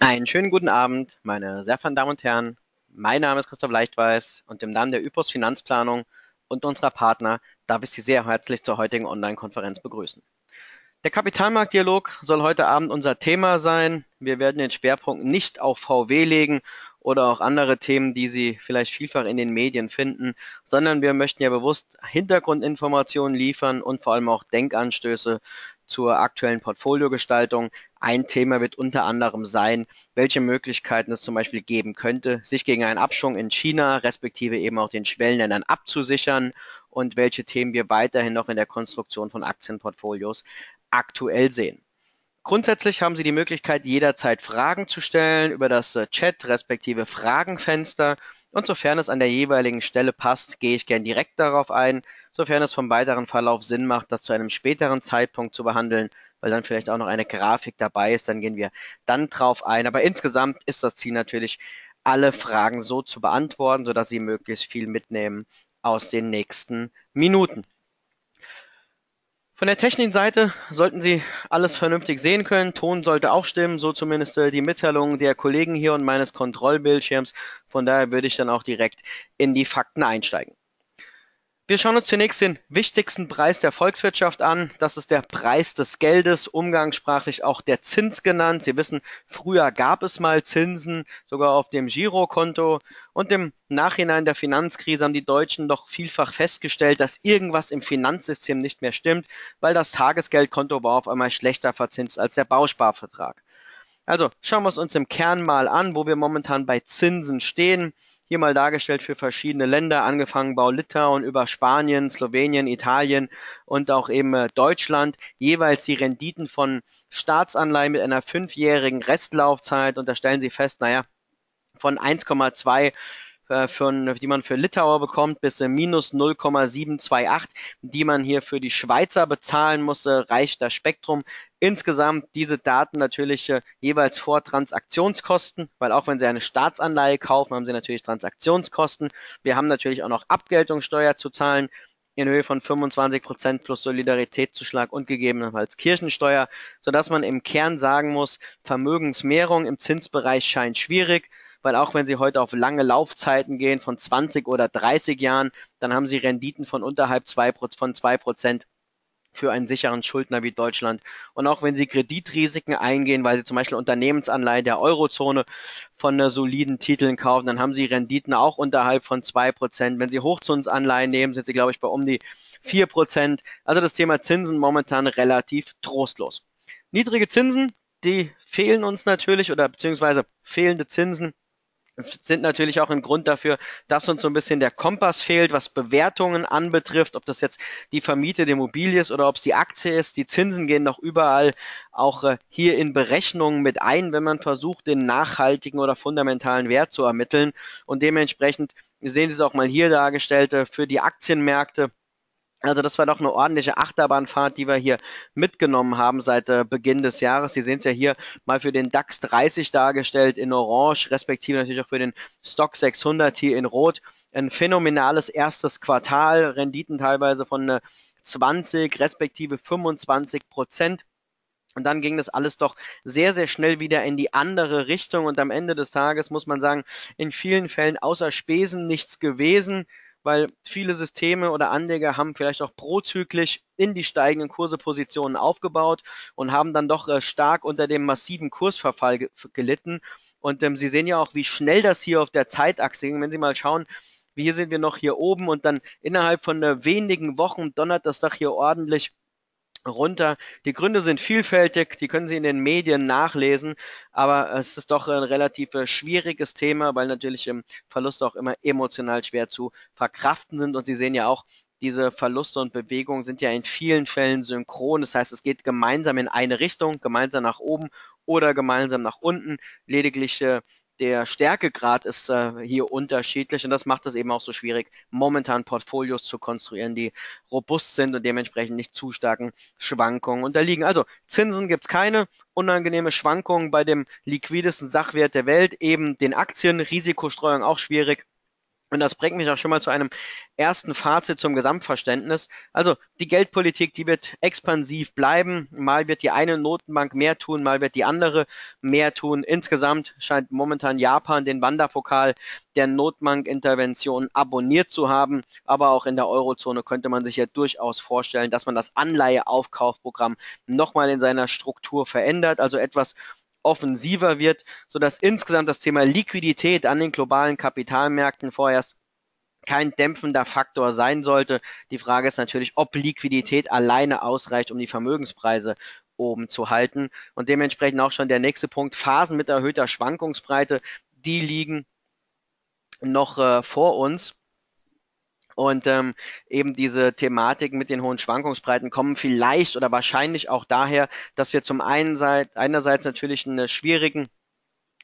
Einen schönen guten Abend, meine sehr verehrten Damen und Herren. Mein Name ist Christoph Leichtweiß und im Namen der Üpos Finanzplanung und unserer Partner darf ich Sie sehr herzlich zur heutigen Online-Konferenz begrüßen. Der Kapitalmarktdialog soll heute Abend unser Thema sein. Wir werden den Schwerpunkt nicht auf VW legen oder auch andere Themen, die Sie vielleicht vielfach in den Medien finden, sondern wir möchten ja bewusst Hintergrundinformationen liefern und vor allem auch Denkanstöße zur aktuellen Portfoliogestaltung. Ein Thema wird unter anderem sein, welche Möglichkeiten es zum Beispiel geben könnte, sich gegen einen Abschwung in China respektive eben auch den Schwellenländern abzusichern und welche Themen wir weiterhin noch in der Konstruktion von Aktienportfolios aktuell sehen. Grundsätzlich haben Sie die Möglichkeit, jederzeit Fragen zu stellen über das äh, Chat respektive Fragenfenster. Und sofern es an der jeweiligen Stelle passt, gehe ich gern direkt darauf ein. Sofern es vom weiteren Verlauf Sinn macht, das zu einem späteren Zeitpunkt zu behandeln, weil dann vielleicht auch noch eine Grafik dabei ist, dann gehen wir dann drauf ein. Aber insgesamt ist das Ziel natürlich, alle Fragen so zu beantworten, sodass Sie möglichst viel mitnehmen aus den nächsten Minuten. Von der technischen Seite sollten Sie alles vernünftig sehen können. Ton sollte auch stimmen, so zumindest äh, die Mitteilung der Kollegen hier und meines Kontrollbildschirms. Von daher würde ich dann auch direkt in die Fakten einsteigen. Wir schauen uns zunächst den wichtigsten Preis der Volkswirtschaft an. Das ist der Preis des Geldes, umgangssprachlich auch der Zins genannt. Sie wissen, früher gab es mal Zinsen, sogar auf dem Girokonto. Und im Nachhinein der Finanzkrise haben die Deutschen doch vielfach festgestellt, dass irgendwas im Finanzsystem nicht mehr stimmt, weil das Tagesgeldkonto war auf einmal schlechter verzinst als der Bausparvertrag. Also schauen wir es uns im Kern mal an, wo wir momentan bei Zinsen stehen. Hier mal dargestellt für verschiedene Länder, angefangen bei Litauen über Spanien, Slowenien, Italien und auch eben äh, Deutschland. Jeweils die Renditen von Staatsanleihen mit einer fünfjährigen Restlaufzeit. Und da stellen Sie fest, naja, von 1,2 äh, für, die man für Litauer bekommt, bis minus 0,728, die man hier für die Schweizer bezahlen musste, reicht das Spektrum. Insgesamt diese Daten natürlich äh, jeweils vor Transaktionskosten, weil auch wenn Sie eine Staatsanleihe kaufen, haben Sie natürlich Transaktionskosten. Wir haben natürlich auch noch Abgeltungssteuer zu zahlen in Höhe von 25 Prozent plus Solidaritätszuschlag und gegebenenfalls Kirchensteuer, sodass man im Kern sagen muss, Vermögensmehrung im Zinsbereich scheint schwierig weil auch wenn Sie heute auf lange Laufzeiten gehen von 20 oder 30 Jahren, dann haben Sie Renditen von unterhalb zwei, von 2% für einen sicheren Schuldner wie Deutschland. Und auch wenn Sie Kreditrisiken eingehen, weil Sie zum Beispiel Unternehmensanleihen der Eurozone von äh, soliden Titeln kaufen, dann haben Sie Renditen auch unterhalb von 2%. Wenn Sie Hochzinsanleihen nehmen, sind Sie, glaube ich, bei um die 4%. Also das Thema Zinsen momentan relativ trostlos. Niedrige Zinsen, die fehlen uns natürlich oder beziehungsweise fehlende Zinsen sind natürlich auch ein Grund dafür, dass uns so ein bisschen der Kompass fehlt, was Bewertungen anbetrifft, ob das jetzt die vermietete Immobilie ist oder ob es die Aktie ist. Die Zinsen gehen noch überall auch äh, hier in Berechnungen mit ein, wenn man versucht, den nachhaltigen oder fundamentalen Wert zu ermitteln. Und dementsprechend sehen Sie es auch mal hier dargestellt äh, für die Aktienmärkte also das war doch eine ordentliche Achterbahnfahrt, die wir hier mitgenommen haben seit äh, Beginn des Jahres. Sie sehen es ja hier mal für den DAX 30 dargestellt in Orange, respektive natürlich auch für den Stock 600 hier in Rot. Ein phänomenales erstes Quartal, Renditen teilweise von äh, 20 respektive 25 Prozent. Und dann ging das alles doch sehr, sehr schnell wieder in die andere Richtung. Und am Ende des Tages muss man sagen, in vielen Fällen außer Spesen nichts gewesen weil viele Systeme oder Anleger haben vielleicht auch prozyklisch in die steigenden Kurse Positionen aufgebaut und haben dann doch äh, stark unter dem massiven Kursverfall ge gelitten. Und ähm, Sie sehen ja auch, wie schnell das hier auf der Zeitachse ging. Wenn Sie mal schauen, hier sind wir noch hier oben und dann innerhalb von äh, wenigen Wochen donnert das Dach hier ordentlich runter. Die Gründe sind vielfältig, die können Sie in den Medien nachlesen, aber es ist doch ein relativ äh, schwieriges Thema, weil natürlich Verluste auch immer emotional schwer zu verkraften sind und Sie sehen ja auch, diese Verluste und Bewegungen sind ja in vielen Fällen synchron. Das heißt, es geht gemeinsam in eine Richtung, gemeinsam nach oben oder gemeinsam nach unten. Lediglich äh, der Stärkegrad ist äh, hier unterschiedlich und das macht es eben auch so schwierig, momentan Portfolios zu konstruieren, die robust sind und dementsprechend nicht zu starken Schwankungen unterliegen. Also Zinsen gibt es keine, unangenehme Schwankungen bei dem liquidesten Sachwert der Welt, eben den Aktien, Risikostreuung auch schwierig. Und das bringt mich auch schon mal zu einem ersten Fazit zum Gesamtverständnis. Also die Geldpolitik, die wird expansiv bleiben. Mal wird die eine Notenbank mehr tun, mal wird die andere mehr tun. Insgesamt scheint momentan Japan den Wanderpokal der Notbankintervention abonniert zu haben. Aber auch in der Eurozone könnte man sich ja durchaus vorstellen, dass man das Anleiheaufkaufprogramm nochmal in seiner Struktur verändert. Also etwas, offensiver wird, sodass insgesamt das Thema Liquidität an den globalen Kapitalmärkten vorerst kein dämpfender Faktor sein sollte. Die Frage ist natürlich, ob Liquidität alleine ausreicht, um die Vermögenspreise oben zu halten. Und dementsprechend auch schon der nächste Punkt, Phasen mit erhöhter Schwankungsbreite, die liegen noch äh, vor uns. Und ähm, eben diese Thematiken mit den hohen Schwankungsbreiten kommen vielleicht oder wahrscheinlich auch daher, dass wir zum einen seit, einerseits natürlich einen schwierigen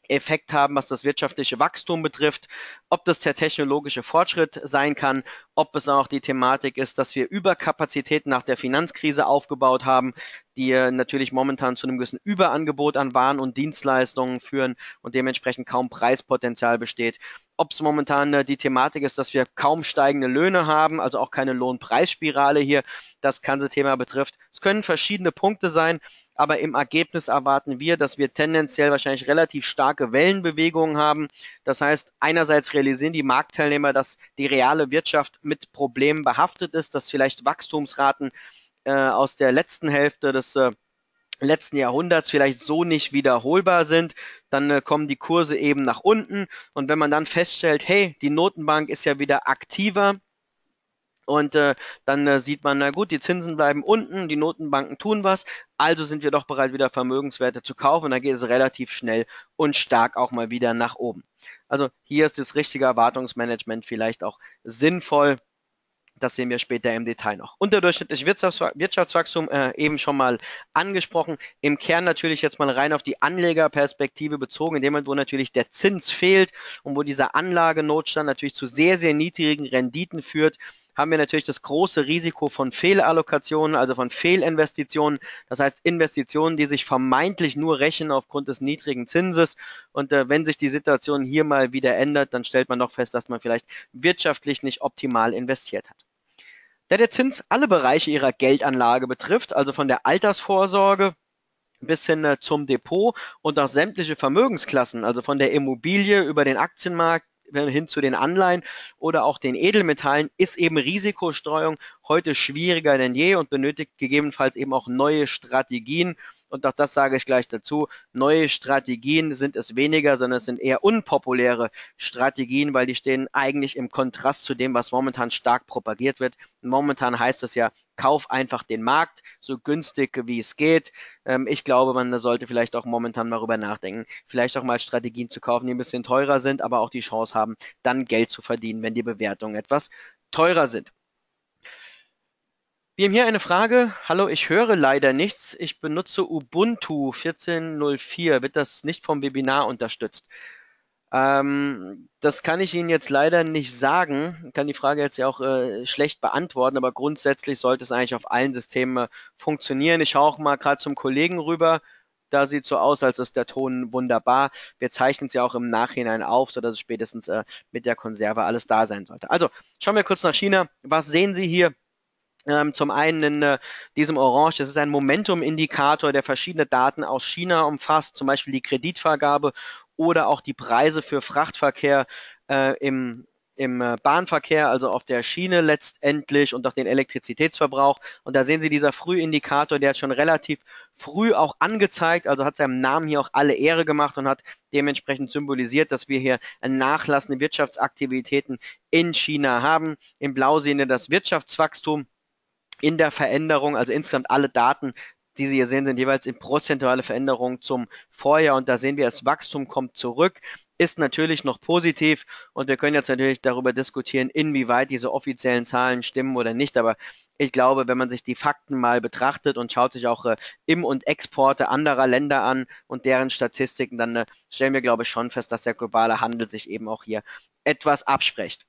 Effekt haben, was das wirtschaftliche Wachstum betrifft, ob das der technologische Fortschritt sein kann, ob es auch die Thematik ist, dass wir Überkapazitäten nach der Finanzkrise aufgebaut haben, die natürlich momentan zu einem gewissen Überangebot an Waren und Dienstleistungen führen und dementsprechend kaum Preispotenzial besteht. Ob es momentan äh, die Thematik ist, dass wir kaum steigende Löhne haben, also auch keine Lohnpreisspirale hier, das ganze Thema betrifft. Es können verschiedene Punkte sein, aber im Ergebnis erwarten wir, dass wir tendenziell wahrscheinlich relativ starke Wellenbewegungen haben. Das heißt, einerseits realisieren die Marktteilnehmer, dass die reale Wirtschaft mit Problemen behaftet ist, dass vielleicht Wachstumsraten äh, aus der letzten Hälfte des äh, letzten Jahrhunderts vielleicht so nicht wiederholbar sind, dann äh, kommen die Kurse eben nach unten. Und wenn man dann feststellt, hey, die Notenbank ist ja wieder aktiver, und äh, dann äh, sieht man, na gut, die Zinsen bleiben unten, die Notenbanken tun was, also sind wir doch bereit, wieder Vermögenswerte zu kaufen. Und dann geht es relativ schnell und stark auch mal wieder nach oben. Also hier ist das richtige Erwartungsmanagement vielleicht auch sinnvoll. Das sehen wir später im Detail noch. Unterdurchschnittlich Wirtschaftswachstum äh, eben schon mal angesprochen. Im Kern natürlich jetzt mal rein auf die Anlegerperspektive bezogen, in dem Moment, wo natürlich der Zins fehlt und wo dieser Anlagenotstand natürlich zu sehr, sehr niedrigen Renditen führt, haben wir natürlich das große Risiko von Fehlallokationen, also von Fehlinvestitionen. Das heißt Investitionen, die sich vermeintlich nur rächen aufgrund des niedrigen Zinses. Und äh, wenn sich die Situation hier mal wieder ändert, dann stellt man doch fest, dass man vielleicht wirtschaftlich nicht optimal investiert hat. Da der Zins alle Bereiche ihrer Geldanlage betrifft, also von der Altersvorsorge bis hin äh, zum Depot und auch sämtliche Vermögensklassen, also von der Immobilie über den Aktienmarkt hin zu den Anleihen oder auch den Edelmetallen, ist eben Risikostreuung heute schwieriger denn je und benötigt gegebenenfalls eben auch neue Strategien. Und auch das sage ich gleich dazu. Neue Strategien sind es weniger, sondern es sind eher unpopuläre Strategien, weil die stehen eigentlich im Kontrast zu dem, was momentan stark propagiert wird. Momentan heißt es ja, kauf einfach den Markt, so günstig wie es geht. Ähm, ich glaube, man sollte vielleicht auch momentan mal darüber nachdenken, vielleicht auch mal Strategien zu kaufen, die ein bisschen teurer sind, aber auch die Chance haben, dann Geld zu verdienen, wenn die Bewertungen etwas teurer sind. Wir haben hier eine Frage. Hallo, ich höre leider nichts. Ich benutze Ubuntu 14.04. Wird das nicht vom Webinar unterstützt? Ähm, das kann ich Ihnen jetzt leider nicht sagen. Ich kann die Frage jetzt ja auch äh, schlecht beantworten, aber grundsätzlich sollte es eigentlich auf allen Systemen funktionieren. Ich schaue auch mal gerade zum Kollegen rüber. Da sieht so aus, als ist der Ton wunderbar. Wir zeichnen es ja auch im Nachhinein auf, sodass es spätestens äh, mit der Konserve alles da sein sollte. Also, schauen wir kurz nach China. Was sehen Sie hier? Ähm, zum einen in äh, diesem Orange, das ist ein Momentum-Indikator, der verschiedene Daten aus China umfasst, zum Beispiel die Kreditvergabe oder auch die Preise für Frachtverkehr äh, im, im äh, Bahnverkehr, also auf der Schiene letztendlich und auch den Elektrizitätsverbrauch. Und da sehen Sie dieser Frühindikator, der hat schon relativ früh auch angezeigt, also hat seinem Namen hier auch alle Ehre gemacht und hat dementsprechend symbolisiert, dass wir hier nachlassende Wirtschaftsaktivitäten in China haben. Im Blau sehen wir das Wirtschaftswachstum in der Veränderung, also insgesamt alle Daten die Sie hier sehen, sind jeweils in prozentuale Veränderung zum Vorjahr und da sehen wir, das Wachstum kommt zurück, ist natürlich noch positiv und wir können jetzt natürlich darüber diskutieren, inwieweit diese offiziellen Zahlen stimmen oder nicht, aber ich glaube, wenn man sich die Fakten mal betrachtet und schaut sich auch äh, Im- und Exporte anderer Länder an und deren Statistiken, dann äh, stellen wir, glaube ich, schon fest, dass der globale Handel sich eben auch hier etwas abspricht.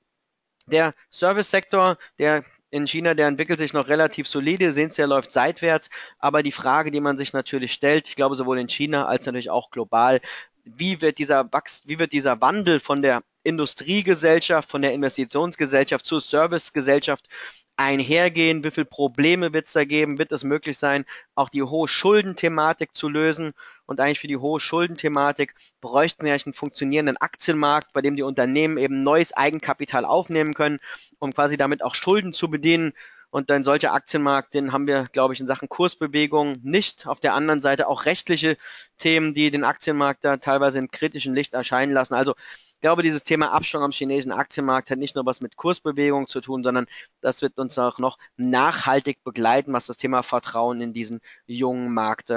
Der Service-Sektor, der in China, der entwickelt sich noch relativ solide, sehen Sie, er läuft seitwärts, aber die Frage, die man sich natürlich stellt, ich glaube sowohl in China als natürlich auch global, wie wird dieser Wachs wie wird dieser Wandel von der Industriegesellschaft, von der Investitionsgesellschaft zur Servicegesellschaft einhergehen? Wie viele Probleme wird es da geben? Wird es möglich sein, auch die hohe Schuldenthematik zu lösen? Und eigentlich für die hohe Schuldenthematik bräuchten wir eigentlich einen funktionierenden Aktienmarkt, bei dem die Unternehmen eben neues Eigenkapital aufnehmen können, um quasi damit auch Schulden zu bedienen. Und ein solcher Aktienmarkt, den haben wir, glaube ich, in Sachen Kursbewegung nicht. Auf der anderen Seite auch rechtliche Themen, die den Aktienmarkt da teilweise im kritischen Licht erscheinen lassen. Also glaube, dieses Thema Abschwung am chinesischen Aktienmarkt hat nicht nur was mit Kursbewegung zu tun, sondern das wird uns auch noch nachhaltig begleiten, was das Thema Vertrauen in diesen jungen Markt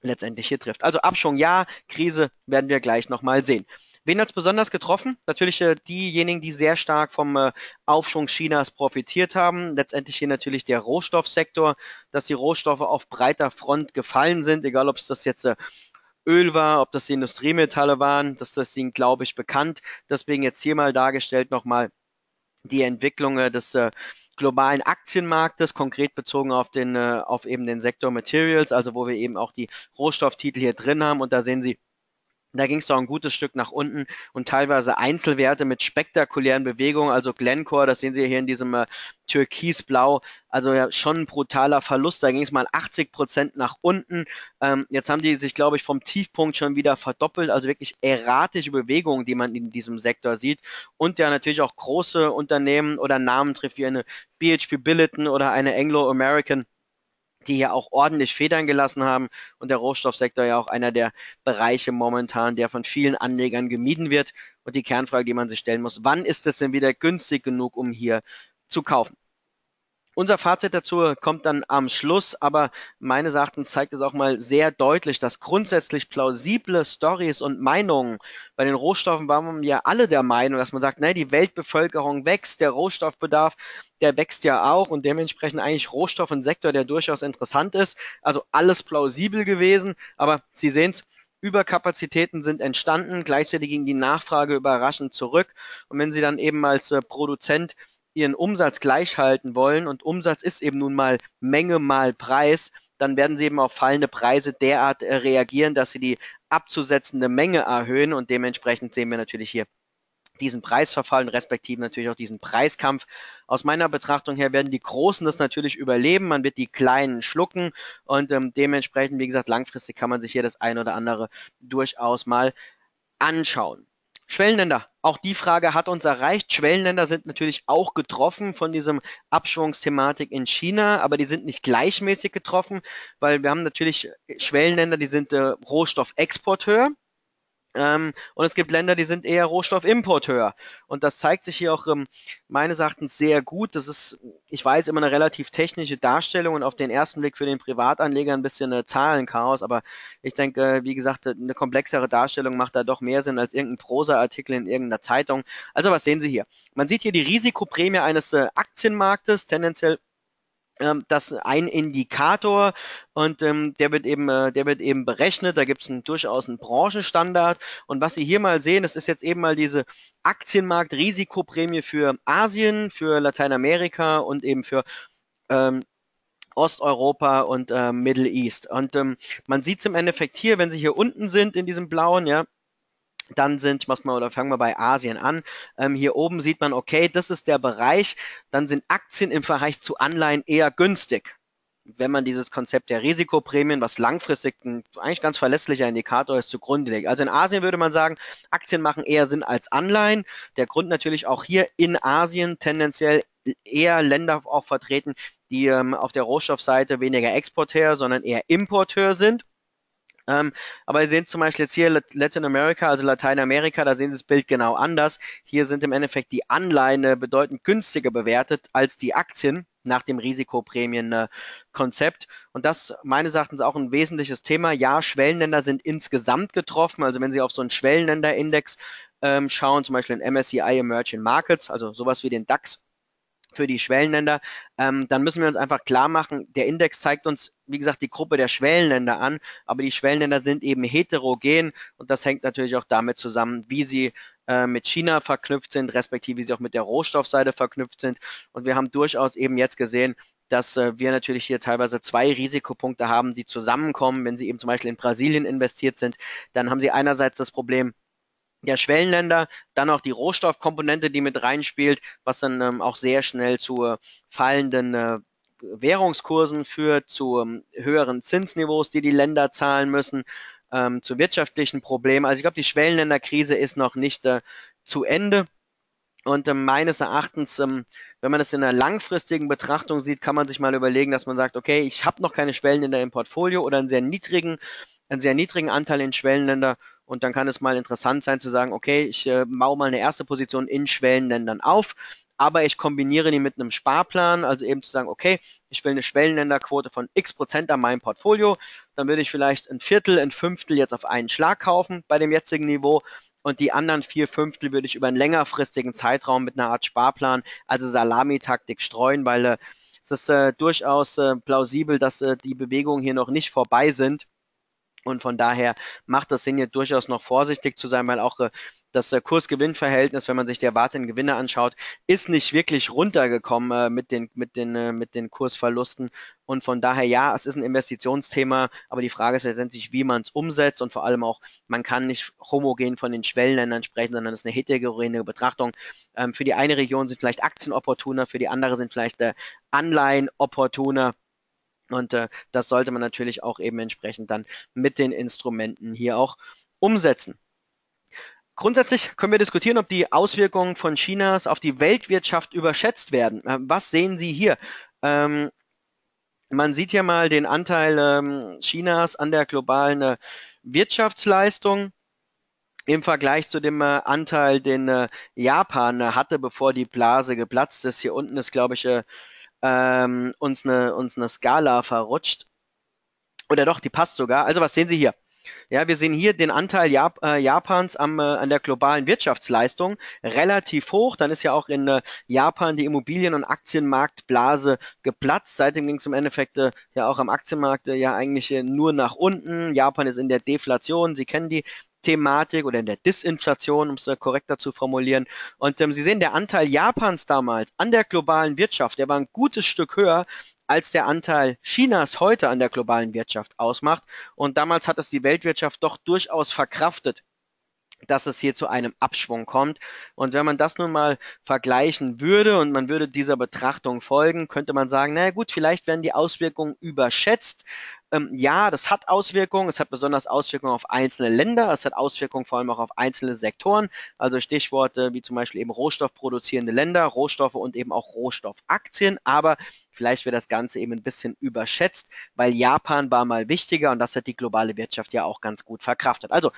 letztendlich hier trifft. Also Abschwung ja, Krise werden wir gleich nochmal sehen. Wen hat es besonders getroffen? Natürlich äh, diejenigen, die sehr stark vom äh, Aufschwung Chinas profitiert haben. Letztendlich hier natürlich der Rohstoffsektor, dass die Rohstoffe auf breiter Front gefallen sind, egal ob es das jetzt äh, Öl war, ob das die Industriemetalle waren, das ist Ihnen, glaube ich, bekannt. Deswegen jetzt hier mal dargestellt nochmal die Entwicklung äh, des äh, globalen Aktienmarktes, konkret bezogen auf den, äh, auf eben den Sektor Materials, also wo wir eben auch die Rohstofftitel hier drin haben. Und da sehen Sie da ging es doch ein gutes Stück nach unten und teilweise Einzelwerte mit spektakulären Bewegungen. Also Glencore, das sehen Sie hier in diesem äh, Türkisblau, also ja schon ein brutaler Verlust. Da ging es mal 80 Prozent nach unten. Ähm, jetzt haben die sich, glaube ich, vom Tiefpunkt schon wieder verdoppelt. Also wirklich erratische Bewegungen, die man in diesem Sektor sieht. Und ja natürlich auch große Unternehmen oder Namen trifft wie eine BHP Billiton oder eine Anglo-American die hier auch ordentlich Federn gelassen haben und der Rohstoffsektor ja auch einer der Bereiche momentan, der von vielen Anlegern gemieden wird. Und die Kernfrage, die man sich stellen muss, wann ist es denn wieder günstig genug, um hier zu kaufen? Unser Fazit dazu kommt dann am Schluss, aber meines Erachtens zeigt es auch mal sehr deutlich, dass grundsätzlich plausible Stories und Meinungen bei den Rohstoffen waren ja alle der Meinung, dass man sagt, nein, die Weltbevölkerung wächst, der Rohstoffbedarf, der wächst ja auch und dementsprechend eigentlich Rohstoff ein Sektor, der durchaus interessant ist. Also alles plausibel gewesen, aber Sie sehen es, Überkapazitäten sind entstanden, gleichzeitig ging die Nachfrage überraschend zurück und wenn Sie dann eben als äh, Produzent ihren Umsatz gleich halten wollen und Umsatz ist eben nun mal Menge mal Preis, dann werden sie eben auf fallende Preise derart äh, reagieren, dass sie die abzusetzende Menge erhöhen und dementsprechend sehen wir natürlich hier diesen Preisverfall und respektive natürlich auch diesen Preiskampf. Aus meiner Betrachtung her werden die Großen das natürlich überleben, man wird die Kleinen schlucken und ähm, dementsprechend, wie gesagt, langfristig kann man sich hier das ein oder andere durchaus mal anschauen. Schwellenländer, auch die Frage hat uns erreicht. Schwellenländer sind natürlich auch getroffen von diesem Abschwungsthematik in China, aber die sind nicht gleichmäßig getroffen, weil wir haben natürlich Schwellenländer, die sind äh, Rohstoffexporteur und es gibt Länder, die sind eher Rohstoffimporteur. Und das zeigt sich hier auch ähm, meines Erachtens sehr gut. Das ist, ich weiß, immer eine relativ technische Darstellung und auf den ersten Blick für den Privatanleger ein bisschen eine Zahlenchaos. Aber ich denke, wie gesagt, eine komplexere Darstellung macht da doch mehr Sinn als irgendein Prosa-Artikel in irgendeiner Zeitung. Also was sehen Sie hier? Man sieht hier die Risikoprämie eines äh, Aktienmarktes, tendenziell ähm, das ein Indikator und ähm, der wird eben äh, der wird eben berechnet. Da gibt es durchaus einen Branchenstandard und was Sie hier mal sehen, das ist jetzt eben mal diese Aktienmarkt-Risikoprämie für Asien, für Lateinamerika und eben für ähm, Osteuropa und äh, Middle East. Und ähm, man sieht es im Endeffekt hier, wenn Sie hier unten sind in diesem blauen, ja, dann sind, was mal, oder fangen wir bei Asien an. Ähm, hier oben sieht man, okay, das ist der Bereich. Dann sind Aktien im Vergleich zu Anleihen eher günstig. Wenn man dieses Konzept der Risikoprämien, was langfristig ein eigentlich ganz verlässlicher Indikator ist, zugrunde legt. Also in Asien würde man sagen, Aktien machen eher Sinn als Anleihen. Der Grund natürlich auch hier in Asien tendenziell eher Länder auch vertreten, die ähm, auf der Rohstoffseite weniger Exporteur, sondern eher Importeur sind. Ähm, aber ihr seht zum Beispiel jetzt hier Latin America, also Lateinamerika, da sehen Sie das Bild genau anders. Hier sind im Endeffekt die Anleihen äh, bedeutend günstiger bewertet als die Aktien nach dem Risikoprämien-Konzept. Und das meines Erachtens auch ein wesentliches Thema. Ja, Schwellenländer sind insgesamt getroffen. Also wenn Sie auf so einen Schwellenländerindex ähm, schauen, zum Beispiel in MSCI Emerging Markets, also sowas wie den DAX für die Schwellenländer, ähm, dann müssen wir uns einfach klar machen, der Index zeigt uns, wie gesagt, die Gruppe der Schwellenländer an, aber die Schwellenländer sind eben heterogen und das hängt natürlich auch damit zusammen, wie sie äh, mit China verknüpft sind, respektive wie sie auch mit der Rohstoffseite verknüpft sind. Und wir haben durchaus eben jetzt gesehen, dass äh, wir natürlich hier teilweise zwei Risikopunkte haben, die zusammenkommen. Wenn Sie eben zum Beispiel in Brasilien investiert sind, dann haben Sie einerseits das Problem, der Schwellenländer, dann auch die Rohstoffkomponente, die mit reinspielt, was dann ähm, auch sehr schnell zu äh, fallenden äh, Währungskursen führt, zu ähm, höheren Zinsniveaus, die die Länder zahlen müssen, ähm, zu wirtschaftlichen Problemen. Also ich glaube, die Schwellenländerkrise ist noch nicht äh, zu Ende. Und äh, meines Erachtens, ähm, wenn man das in einer langfristigen Betrachtung sieht, kann man sich mal überlegen, dass man sagt, okay, ich habe noch keine Schwellenländer im Portfolio oder einen sehr niedrigen, einen sehr niedrigen Anteil in Schwellenländer. Und dann kann es mal interessant sein zu sagen, okay, ich äh, baue mal eine erste Position in Schwellenländern auf aber ich kombiniere die mit einem Sparplan, also eben zu sagen, okay, ich will eine Schwellenländerquote von x Prozent an meinem Portfolio, dann würde ich vielleicht ein Viertel, ein Fünftel jetzt auf einen Schlag kaufen bei dem jetzigen Niveau und die anderen vier Fünftel würde ich über einen längerfristigen Zeitraum mit einer Art Sparplan, also Salamitaktik streuen, weil äh, es ist äh, durchaus äh, plausibel, dass äh, die Bewegungen hier noch nicht vorbei sind. Und von daher macht das Sinn, hier durchaus noch vorsichtig zu sein, weil auch äh, das äh, Kurs-Gewinn-Verhältnis, wenn man sich die erwarteten Gewinne anschaut, ist nicht wirklich runtergekommen äh, mit, den, mit, den, mit den Kursverlusten. Und von daher, ja, es ist ein Investitionsthema, aber die Frage ist letztendlich, wie man es umsetzt und vor allem auch, man kann nicht homogen von den Schwellenländern sprechen, sondern es ist eine heterogene Betrachtung. Ähm, für die eine Region sind vielleicht Aktien opportuner, für die andere sind vielleicht äh, Anleihen opportuner. Und äh, das sollte man natürlich auch eben entsprechend dann mit den Instrumenten hier auch umsetzen. Grundsätzlich können wir diskutieren, ob die Auswirkungen von Chinas auf die Weltwirtschaft überschätzt werden. Ähm, was sehen Sie hier? Ähm, man sieht hier mal den Anteil ähm, Chinas an der globalen äh, Wirtschaftsleistung im Vergleich zu dem äh, Anteil, den äh, Japan äh, hatte, bevor die Blase geplatzt ist. Hier unten ist, glaube ich, äh, ähm, uns, eine, uns eine Skala verrutscht. Oder doch, die passt sogar. Also was sehen Sie hier? Ja, wir sehen hier den Anteil Jap äh, Japans am, äh, an der globalen Wirtschaftsleistung relativ hoch. Dann ist ja auch in äh, Japan die Immobilien- und Aktienmarktblase geplatzt. Seitdem ging es im Endeffekt äh, ja auch am Aktienmarkt äh, ja eigentlich äh, nur nach unten. Japan ist in der Deflation. Sie kennen die Thematik oder in der Disinflation, um es korrekter zu formulieren. Und ähm, Sie sehen, der Anteil Japans damals an der globalen Wirtschaft, der war ein gutes Stück höher als der Anteil Chinas heute an der globalen Wirtschaft ausmacht. Und damals hat es die Weltwirtschaft doch durchaus verkraftet, dass es hier zu einem Abschwung kommt. Und wenn man das nun mal vergleichen würde und man würde dieser Betrachtung folgen, könnte man sagen, naja gut, vielleicht werden die Auswirkungen überschätzt. Ähm, ja, das hat Auswirkungen. Es hat besonders Auswirkungen auf einzelne Länder. Es hat Auswirkungen vor allem auch auf einzelne Sektoren. Also Stichworte wie zum Beispiel eben rohstoffproduzierende Länder, Rohstoffe und eben auch Rohstoffaktien. Aber vielleicht wird das Ganze eben ein bisschen überschätzt, weil Japan war mal wichtiger und das hat die globale Wirtschaft ja auch ganz gut verkraftet. Also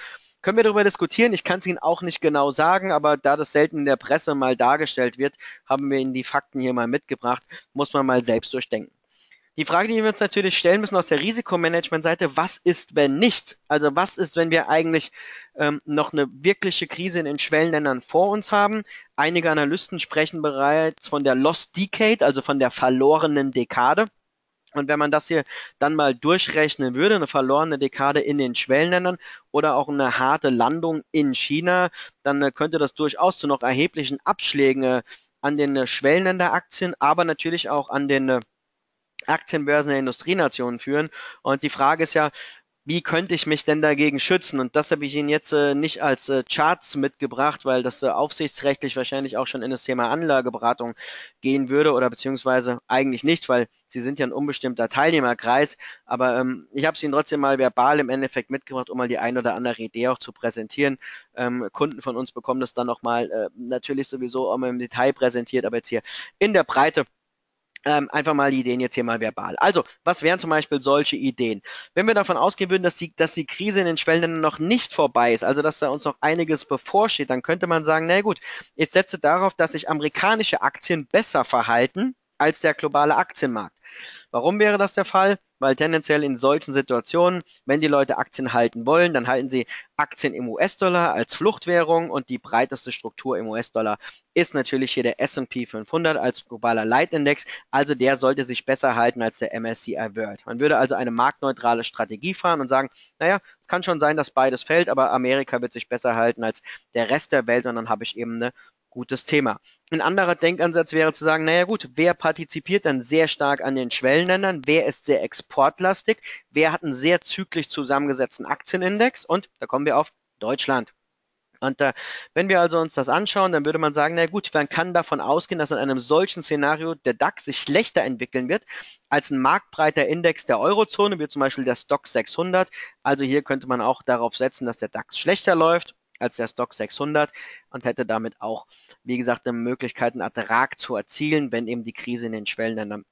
können wir darüber diskutieren. Ich kann es Ihnen auch nicht genau sagen, aber da das selten in der Presse mal dargestellt wird, haben wir Ihnen die Fakten hier mal mitgebracht. Muss man mal selbst durchdenken. Die Frage, die wir uns natürlich stellen müssen aus der Risikomanagement-Seite, was ist, wenn nicht? Also was ist, wenn wir eigentlich ähm, noch eine wirkliche Krise in den Schwellenländern vor uns haben? Einige Analysten sprechen bereits von der Lost Decade, also von der verlorenen Dekade. Und wenn man das hier dann mal durchrechnen würde, eine verlorene Dekade in den Schwellenländern oder auch eine harte Landung in China, dann äh, könnte das durchaus zu noch erheblichen Abschlägen äh, an den äh, Schwellenländeraktien, aber natürlich auch an den Aktienbörsen der Industrienationen führen. Und die Frage ist ja, wie könnte ich mich denn dagegen schützen? Und das habe ich Ihnen jetzt äh, nicht als äh, Charts mitgebracht, weil das äh, aufsichtsrechtlich wahrscheinlich auch schon in das Thema Anlageberatung gehen würde oder beziehungsweise eigentlich nicht, weil Sie sind ja ein unbestimmter Teilnehmerkreis. Aber ähm, ich habe es Ihnen trotzdem mal verbal im Endeffekt mitgebracht, um mal die ein oder andere Idee auch zu präsentieren. Ähm, Kunden von uns bekommen das dann nochmal äh, natürlich sowieso auch mal im Detail präsentiert, aber jetzt hier in der Breite ähm, einfach mal die Ideen jetzt hier mal verbal. Also, was wären zum Beispiel solche Ideen? Wenn wir davon ausgehen würden, dass die, dass die Krise in den Schwellenländern noch nicht vorbei ist, also dass da uns noch einiges bevorsteht, dann könnte man sagen, na gut, ich setze darauf, dass sich amerikanische Aktien besser verhalten als der globale Aktienmarkt. Warum wäre das der Fall? Weil tendenziell in solchen Situationen, wenn die Leute Aktien halten wollen, dann halten sie Aktien im US-Dollar als Fluchtwährung und die breiteste Struktur im US-Dollar ist natürlich hier der S&P 500 als globaler Leitindex, also der sollte sich besser halten als der MSCI World. Man würde also eine marktneutrale Strategie fahren und sagen, naja, es kann schon sein, dass beides fällt, aber Amerika wird sich besser halten als der Rest der Welt und dann habe ich eben eine gutes Thema. Ein anderer Denkansatz wäre zu sagen, naja gut, wer partizipiert dann sehr stark an den Schwellenländern, wer ist sehr exportlastig, wer hat einen sehr zyklisch zusammengesetzten Aktienindex und da kommen wir auf Deutschland. Und äh, wenn wir also uns das anschauen, dann würde man sagen, na gut, man kann davon ausgehen, dass in einem solchen Szenario der DAX sich schlechter entwickeln wird als ein marktbreiter Index der Eurozone, wie zum Beispiel der Stock 600. Also hier könnte man auch darauf setzen, dass der DAX schlechter läuft als der Stock 600 und hätte damit auch, wie gesagt, eine Möglichkeit, einen Ertrag zu erzielen, wenn eben die Krise in den Schwellenländern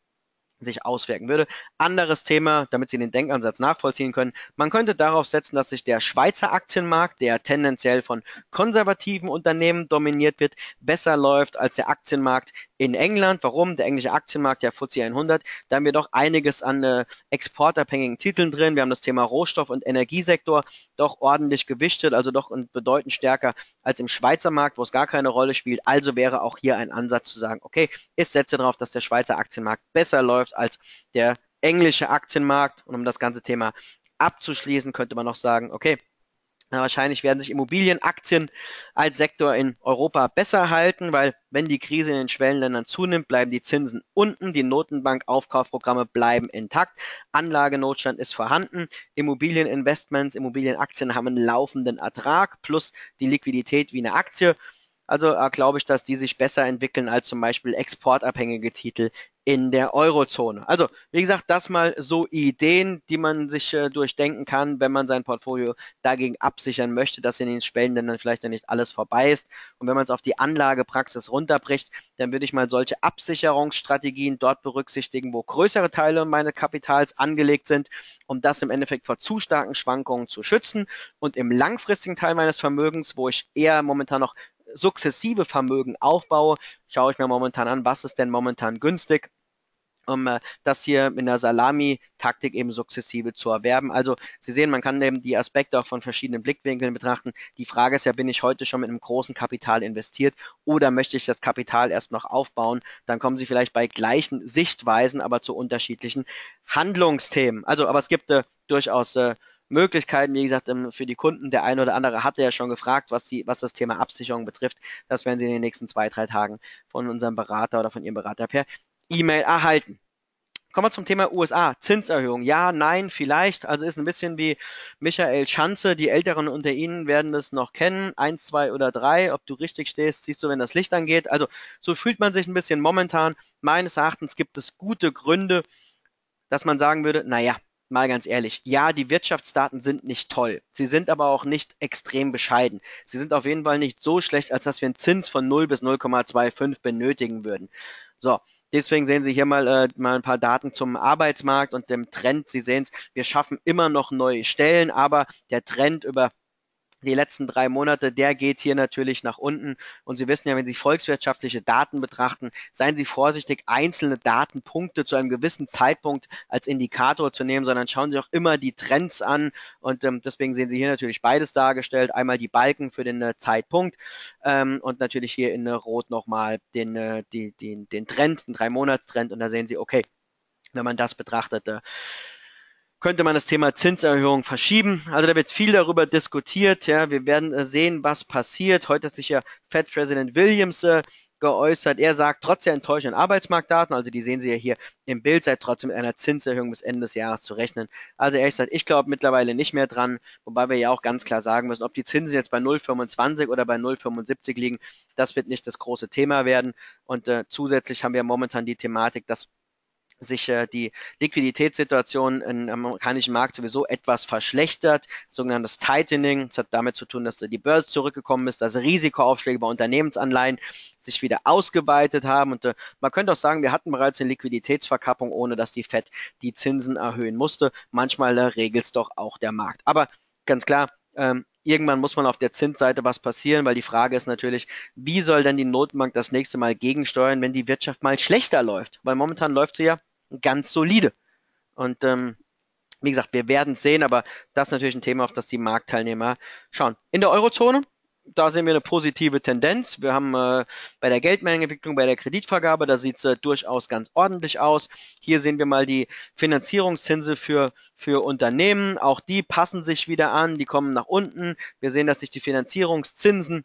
sich auswirken würde. Anderes Thema, damit Sie den Denkansatz nachvollziehen können. Man könnte darauf setzen, dass sich der Schweizer Aktienmarkt, der tendenziell von konservativen Unternehmen dominiert wird, besser läuft als der Aktienmarkt in England. Warum? Der englische Aktienmarkt, der FTSE 100, da haben wir doch einiges an äh, exportabhängigen Titeln drin. Wir haben das Thema Rohstoff- und Energiesektor doch ordentlich gewichtet, also doch bedeutend stärker als im Schweizer Markt, wo es gar keine Rolle spielt. Also wäre auch hier ein Ansatz zu sagen, okay, ich setze darauf, dass der Schweizer Aktienmarkt besser läuft als der englische Aktienmarkt. Und um das ganze Thema abzuschließen, könnte man noch sagen, okay, Wahrscheinlich werden sich Immobilienaktien als Sektor in Europa besser halten, weil wenn die Krise in den Schwellenländern zunimmt, bleiben die Zinsen unten, die Notenbank-Aufkaufprogramme bleiben intakt, Anlagenotstand ist vorhanden, Immobilieninvestments, Immobilienaktien haben einen laufenden Ertrag plus die Liquidität wie eine Aktie. Also äh, glaube ich, dass die sich besser entwickeln als zum Beispiel exportabhängige Titel in der Eurozone. Also, wie gesagt, das mal so Ideen, die man sich äh, durchdenken kann, wenn man sein Portfolio dagegen absichern möchte, dass in den Schwellenländern vielleicht ja nicht alles vorbei ist. Und wenn man es auf die Anlagepraxis runterbricht, dann würde ich mal solche Absicherungsstrategien dort berücksichtigen, wo größere Teile meines Kapitals angelegt sind, um das im Endeffekt vor zu starken Schwankungen zu schützen. Und im langfristigen Teil meines Vermögens, wo ich eher momentan noch sukzessive Vermögen aufbaue, schaue ich mir momentan an, was ist denn momentan günstig um äh, das hier mit einer Salami-Taktik eben sukzessive zu erwerben. Also Sie sehen, man kann eben die Aspekte auch von verschiedenen Blickwinkeln betrachten. Die Frage ist ja, bin ich heute schon mit einem großen Kapital investiert oder möchte ich das Kapital erst noch aufbauen? Dann kommen Sie vielleicht bei gleichen Sichtweisen, aber zu unterschiedlichen Handlungsthemen. Also, aber es gibt äh, durchaus äh, Möglichkeiten, wie gesagt, ähm, für die Kunden. Der eine oder andere hatte ja schon gefragt, was, die, was das Thema Absicherung betrifft. Das werden Sie in den nächsten zwei, drei Tagen von unserem Berater oder von Ihrem Berater per E-Mail erhalten. Kommen wir zum Thema USA. Zinserhöhung. Ja, nein, vielleicht. Also ist ein bisschen wie Michael Schanze. Die Älteren unter Ihnen werden das noch kennen. Eins, zwei oder drei. Ob du richtig stehst, siehst du, wenn das Licht angeht. Also so fühlt man sich ein bisschen momentan. Meines Erachtens gibt es gute Gründe, dass man sagen würde, naja, mal ganz ehrlich, ja, die Wirtschaftsdaten sind nicht toll. Sie sind aber auch nicht extrem bescheiden. Sie sind auf jeden Fall nicht so schlecht, als dass wir einen Zins von 0 bis 0,25 benötigen würden. So, Deswegen sehen Sie hier mal, äh, mal ein paar Daten zum Arbeitsmarkt und dem Trend. Sie sehen es, wir schaffen immer noch neue Stellen, aber der Trend über die letzten drei Monate, der geht hier natürlich nach unten. Und Sie wissen ja, wenn Sie volkswirtschaftliche Daten betrachten, seien Sie vorsichtig, einzelne Datenpunkte zu einem gewissen Zeitpunkt als Indikator zu nehmen, sondern schauen Sie auch immer die Trends an. Und ähm, deswegen sehen Sie hier natürlich beides dargestellt. Einmal die Balken für den äh, Zeitpunkt ähm, und natürlich hier in äh, Rot nochmal den, äh, die, den, den Trend, den Drei-Monats-Trend. Und da sehen Sie, okay, wenn man das betrachtet, äh, könnte man das Thema Zinserhöhung verschieben. Also da wird viel darüber diskutiert. Ja, wir werden äh, sehen, was passiert. Heute hat sich ja Fed-Präsident Williams äh, geäußert. Er sagt, trotz der enttäuschenden Arbeitsmarktdaten, also die sehen Sie ja hier im Bild, sei trotzdem mit einer Zinserhöhung bis Ende des Jahres zu rechnen. Also ehrlich gesagt, ich glaube mittlerweile nicht mehr dran, wobei wir ja auch ganz klar sagen müssen, ob die Zinsen jetzt bei 0,25 oder bei 0,75 liegen, das wird nicht das große Thema werden. Und äh, zusätzlich haben wir momentan die Thematik, dass sich äh, die Liquiditätssituation im amerikanischen Markt sowieso etwas verschlechtert, sogenanntes Tightening. Das hat damit zu tun, dass die Börse zurückgekommen ist, dass Risikoaufschläge bei Unternehmensanleihen sich wieder ausgeweitet haben. Und äh, man könnte auch sagen, wir hatten bereits eine Liquiditätsverkappung, ohne dass die Fed die Zinsen erhöhen musste. Manchmal äh, regelt es doch auch der Markt. Aber ganz klar, ähm, irgendwann muss man auf der Zinsseite was passieren, weil die Frage ist natürlich, wie soll denn die Notenbank das nächste Mal gegensteuern, wenn die Wirtschaft mal schlechter läuft? Weil momentan läuft sie ja ganz solide. Und ähm, wie gesagt, wir werden sehen, aber das ist natürlich ein Thema, auf das die Marktteilnehmer schauen. In der Eurozone, da sehen wir eine positive Tendenz. Wir haben äh, bei der Geldmengenentwicklung, bei der Kreditvergabe, da sieht es äh, durchaus ganz ordentlich aus. Hier sehen wir mal die Finanzierungszinse für, für Unternehmen. Auch die passen sich wieder an, die kommen nach unten. Wir sehen, dass sich die Finanzierungszinsen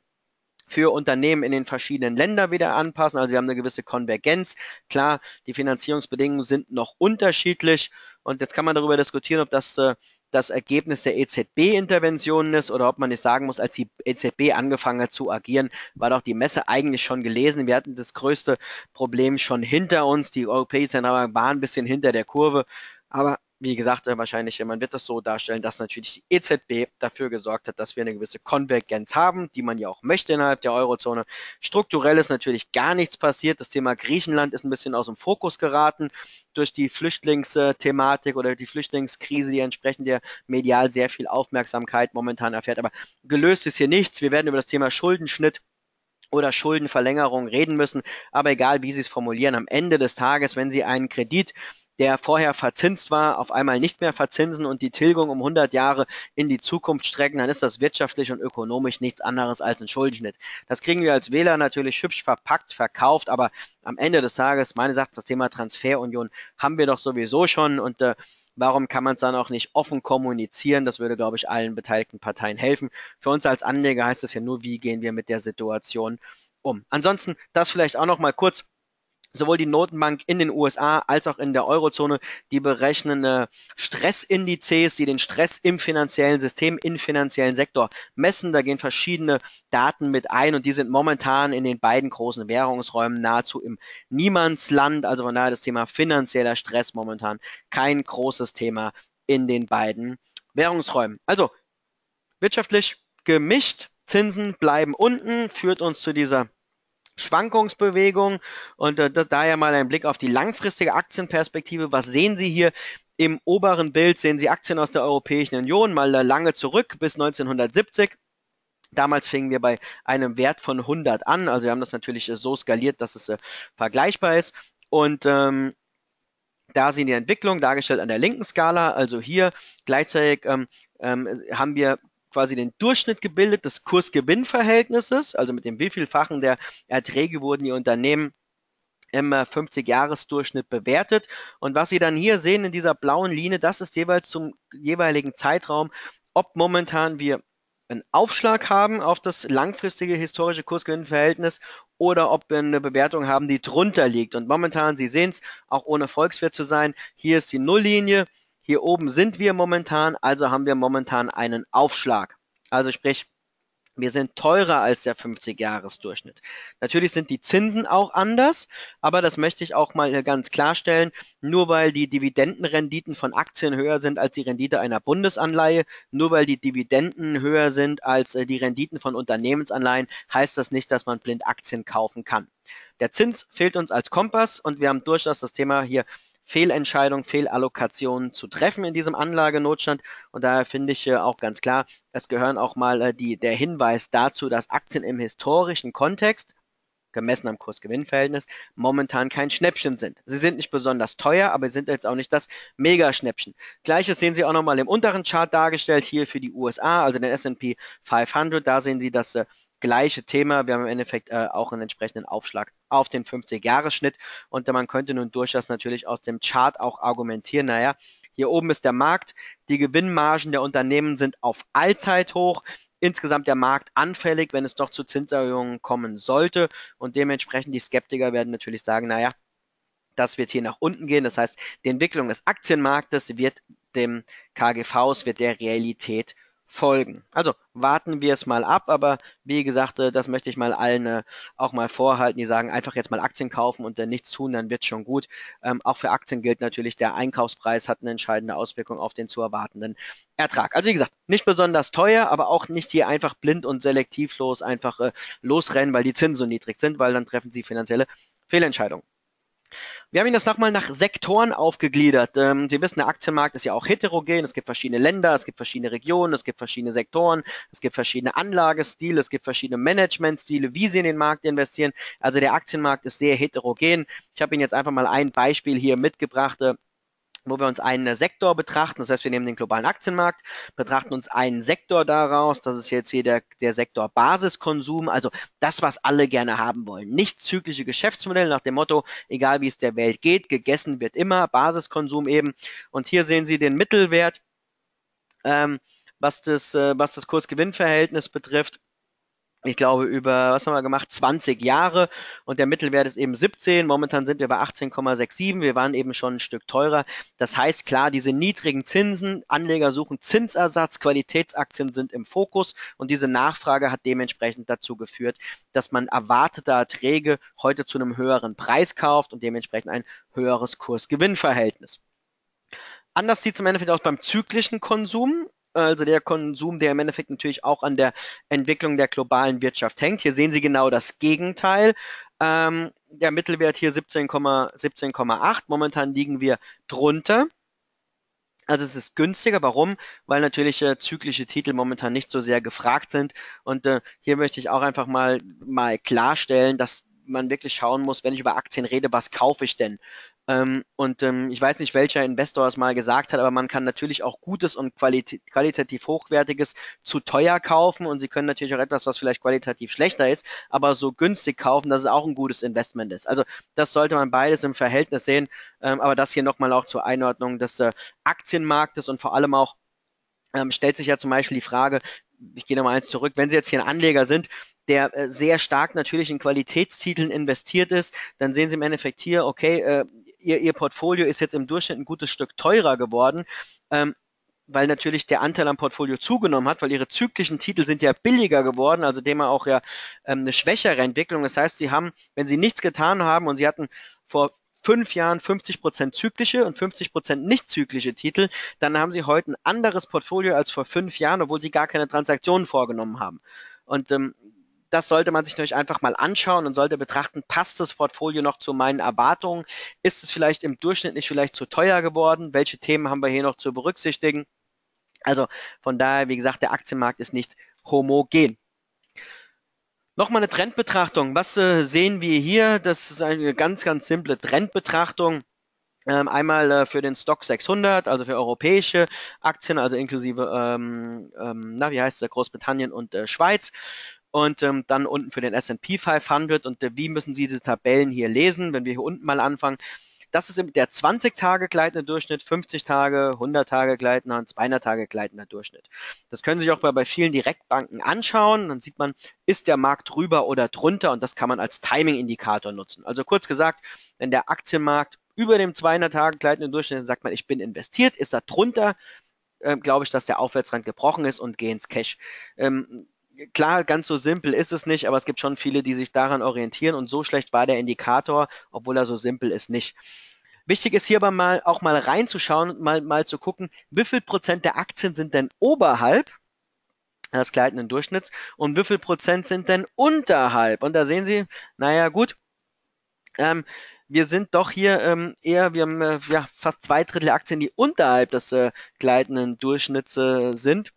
für Unternehmen in den verschiedenen Ländern wieder anpassen. Also wir haben eine gewisse Konvergenz. Klar, die Finanzierungsbedingungen sind noch unterschiedlich Und jetzt kann man darüber diskutieren, ob das äh, das Ergebnis der EZB-Interventionen ist oder ob man nicht sagen muss, als die EZB angefangen hat zu agieren, war doch die Messe eigentlich schon gelesen. Wir hatten das größte Problem schon hinter uns. Die Europäische Zentralbank war ein bisschen hinter der Kurve. Aber wie gesagt, äh, wahrscheinlich, man wird das so darstellen, dass natürlich die EZB dafür gesorgt hat, dass wir eine gewisse Konvergenz haben, die man ja auch möchte innerhalb der Eurozone. Strukturell ist natürlich gar nichts passiert. Das Thema Griechenland ist ein bisschen aus dem Fokus geraten durch die Flüchtlingsthematik oder die Flüchtlingskrise, die entsprechend der medial sehr viel Aufmerksamkeit momentan erfährt. Aber gelöst ist hier nichts. Wir werden über das Thema Schuldenschnitt oder Schuldenverlängerung reden müssen. Aber egal, wie Sie es formulieren, am Ende des Tages, wenn Sie einen Kredit der vorher verzinst war, auf einmal nicht mehr verzinsen und die Tilgung um 100 Jahre in die Zukunft strecken, dann ist das wirtschaftlich und ökonomisch nichts anderes als ein Schuldenschnitt. Das kriegen wir als Wähler natürlich hübsch verpackt, verkauft, aber am Ende des Tages, meines Erachtens, das Thema Transferunion haben wir doch sowieso schon und äh, Warum kann man es dann auch nicht offen kommunizieren? Das würde, glaube ich, allen beteiligten Parteien helfen. Für uns als Anleger heißt es ja nur, wie gehen wir mit der Situation um. Ansonsten das vielleicht auch noch mal kurz sowohl die Notenbank in den USA als auch in der Eurozone, die berechnen äh, Stressindizes, die den Stress im finanziellen System, im finanziellen Sektor messen. Da gehen verschiedene Daten mit ein und die sind momentan in den beiden großen Währungsräumen nahezu im Niemandsland. Also von daher das Thema finanzieller Stress momentan kein großes Thema in den beiden Währungsräumen. Also wirtschaftlich gemischt. Zinsen bleiben unten, führt uns zu dieser Schwankungsbewegung und äh, daher mal ein Blick auf die langfristige Aktienperspektive. Was sehen Sie hier? Im oberen Bild sehen Sie Aktien aus der Europäischen Union, mal lange zurück bis 1970. Damals fingen wir bei einem Wert von 100 an. Also wir haben das natürlich äh, so skaliert, dass es äh, vergleichbar ist. Und ähm, da sehen die Entwicklung dargestellt an der linken Skala. Also hier gleichzeitig ähm, ähm, haben wir quasi den Durchschnitt gebildet des Kurs-Gewinn-Verhältnisses, also mit dem wievielfachen der Erträge wurden die Unternehmen im 50-Jahres-Durchschnitt bewertet. Und was Sie dann hier sehen in dieser blauen Linie, das ist jeweils zum jeweiligen Zeitraum, ob momentan wir einen Aufschlag haben auf das langfristige historische Kursgewinnverhältnis oder ob wir eine Bewertung haben, die drunter liegt. Und momentan, Sie sehen es, auch ohne Volkswert zu sein, hier ist die Nulllinie, hier oben sind wir momentan, also haben wir momentan einen Aufschlag. Also sprich, wir sind teurer als der 50-Jahres-Durchschnitt. Natürlich sind die Zinsen auch anders, aber das möchte ich auch mal ganz klarstellen. Nur weil die Dividendenrenditen von Aktien höher sind als die Rendite einer Bundesanleihe, nur weil die Dividenden höher sind als äh, die Renditen von Unternehmensanleihen, heißt das nicht, dass man blind Aktien kaufen kann. Der Zins fehlt uns als Kompass und wir haben durchaus das Thema hier Fehlentscheidungen, Fehlallokationen zu treffen in diesem Anlagenotstand. Und daher finde ich äh, auch ganz klar, es gehören auch mal äh, die, der Hinweis dazu, dass Aktien im historischen Kontext gemessen am Kurs-Gewinn-Verhältnis, momentan kein Schnäppchen sind. Sie sind nicht besonders teuer, aber sind jetzt auch nicht das Mega-Schnäppchen. Gleiches sehen Sie auch nochmal im unteren Chart dargestellt, hier für die USA, also den S&P 500. Da sehen Sie das äh, gleiche Thema. Wir haben im Endeffekt äh, auch einen entsprechenden Aufschlag auf den 50-Jahres-Schnitt und man könnte nun durchaus natürlich aus dem Chart auch argumentieren, naja, hier oben ist der Markt, die Gewinnmargen der Unternehmen sind auf Allzeithoch, insgesamt der Markt anfällig, wenn es doch zu Zinserhöhungen kommen sollte und dementsprechend die Skeptiker werden natürlich sagen, naja, das wird hier nach unten gehen. Das heißt, die Entwicklung des Aktienmarktes wird dem KGVs, wird der Realität folgen. Also warten wir es mal ab, aber wie gesagt, äh, das möchte ich mal allen äh, auch mal vorhalten, die sagen, einfach jetzt mal Aktien kaufen und dann nichts tun, dann wird es schon gut. Ähm, auch für Aktien gilt natürlich, der Einkaufspreis hat eine entscheidende Auswirkung auf den zu erwartenden Ertrag. Also wie gesagt, nicht besonders teuer, aber auch nicht hier einfach blind und selektivlos einfach äh, losrennen, weil die Zinsen so niedrig sind, weil dann treffen sie finanzielle Fehlentscheidungen. Wir haben Ihnen das nochmal nach Sektoren aufgegliedert. Ähm, Sie wissen, der Aktienmarkt ist ja auch heterogen. Es gibt verschiedene Länder, es gibt verschiedene Regionen, es gibt verschiedene Sektoren, es gibt verschiedene Anlagestile, es gibt verschiedene Managementstile, wie Sie in den Markt investieren. Also der Aktienmarkt ist sehr heterogen. Ich habe Ihnen jetzt einfach mal ein Beispiel hier mitgebracht äh, wo wir uns einen Sektor betrachten. Das heißt, wir nehmen den globalen Aktienmarkt, betrachten uns einen Sektor daraus. Das ist jetzt hier der, der Sektor Basiskonsum, also das, was alle gerne haben wollen. Nicht zyklische Geschäftsmodelle nach dem Motto, egal wie es der Welt geht, gegessen wird immer, Basiskonsum eben. Und hier sehen Sie den Mittelwert, ähm, was das, äh, was das Kursgewinnverhältnis betrifft ich glaube, über, was haben wir gemacht, 20 Jahre und der Mittelwert ist eben 17. Momentan sind wir bei 18,67. Wir waren eben schon ein Stück teurer. Das heißt, klar, diese niedrigen Zinsen, Anleger suchen Zinsersatz, Qualitätsaktien sind im Fokus und diese Nachfrage hat dementsprechend dazu geführt, dass man erwartete Erträge heute zu einem höheren Preis kauft und dementsprechend ein höheres Kurs-Gewinn-Verhältnis. Anders sieht es im Endeffekt aus beim zyklischen Konsum also der Konsum, der im Endeffekt natürlich auch an der Entwicklung der globalen Wirtschaft hängt. Hier sehen Sie genau das Gegenteil. Ähm, der Mittelwert hier 17,8. 17, Momentan liegen wir drunter. Also es ist günstiger. Warum? Weil natürlich äh, zyklische Titel momentan nicht so sehr gefragt sind. Und äh, hier möchte ich auch einfach mal, mal klarstellen, dass man wirklich schauen muss, wenn ich über Aktien rede, was kaufe ich denn? Ähm, und ähm, ich weiß nicht, welcher Investor es mal gesagt hat, aber man kann natürlich auch Gutes und qualit qualitativ Hochwertiges zu teuer kaufen und Sie können natürlich auch etwas, was vielleicht qualitativ schlechter ist, aber so günstig kaufen, dass es auch ein gutes Investment ist. Also das sollte man beides im Verhältnis sehen, ähm, aber das hier nochmal auch zur Einordnung des äh, Aktienmarktes und vor allem auch ähm, stellt sich ja zum Beispiel die Frage, ich gehe nochmal eins zurück, wenn Sie jetzt hier ein Anleger sind, der äh, sehr stark natürlich in Qualitätstiteln investiert ist, dann sehen Sie im Endeffekt hier, okay, äh, ihr, ihr Portfolio ist jetzt im Durchschnitt ein gutes Stück teurer geworden. Ähm, weil natürlich der Anteil am Portfolio zugenommen hat, weil ihre zyklischen Titel sind ja billiger geworden, also dem auch ja ähm, eine schwächere Entwicklung. Das heißt, sie haben, wenn sie nichts getan haben und sie hatten vor fünf Jahren 50 Prozent zyklische und 50 Prozent nicht zyklische Titel, dann haben sie heute ein anderes Portfolio als vor fünf Jahren, obwohl sie gar keine Transaktionen vorgenommen haben. Und ähm, das sollte man sich natürlich einfach mal anschauen und sollte betrachten, passt das Portfolio noch zu meinen Erwartungen? Ist es vielleicht im Durchschnitt nicht vielleicht zu teuer geworden? Welche Themen haben wir hier noch zu berücksichtigen? Also von daher, wie gesagt, der Aktienmarkt ist nicht homogen. Nochmal eine Trendbetrachtung. Was äh, sehen wir hier? Das ist eine ganz, ganz simple Trendbetrachtung. Ähm, einmal äh, für den Stock 600, also für europäische Aktien, also inklusive, ähm, ähm, na, wie heißt es, Großbritannien und äh, Schweiz und ähm, dann unten für den S&P 500 und äh, wie müssen Sie diese Tabellen hier lesen, wenn wir hier unten mal anfangen. Das ist der 20 Tage gleitende Durchschnitt, 50 Tage, 100 Tage gleitender und 200 Tage gleitender Durchschnitt. Das können Sie sich auch bei, bei vielen Direktbanken anschauen. Dann sieht man, ist der Markt drüber oder drunter und das kann man als Timing-Indikator nutzen. Also kurz gesagt, wenn der Aktienmarkt über dem 200 Tage gleitenden Durchschnitt, dann sagt man, ich bin investiert, ist da drunter, äh, glaube ich, dass der Aufwärtsrand gebrochen ist und gehe ins Cash. Ähm, klar, ganz so simpel ist es nicht, aber es gibt schon viele, die sich daran orientieren und so schlecht war der Indikator, obwohl er so simpel ist, nicht. Wichtig ist hier aber mal auch mal reinzuschauen und mal, mal zu gucken, wie viel Prozent der Aktien sind denn oberhalb des gleitenden Durchschnitts und wie viel Prozent sind denn unterhalb? Und da sehen Sie, naja, gut, ähm, wir sind doch hier ähm, eher, wir haben äh, ja, fast zwei Drittel Aktien, die unterhalb des äh, gleitenden Durchschnitts äh, sind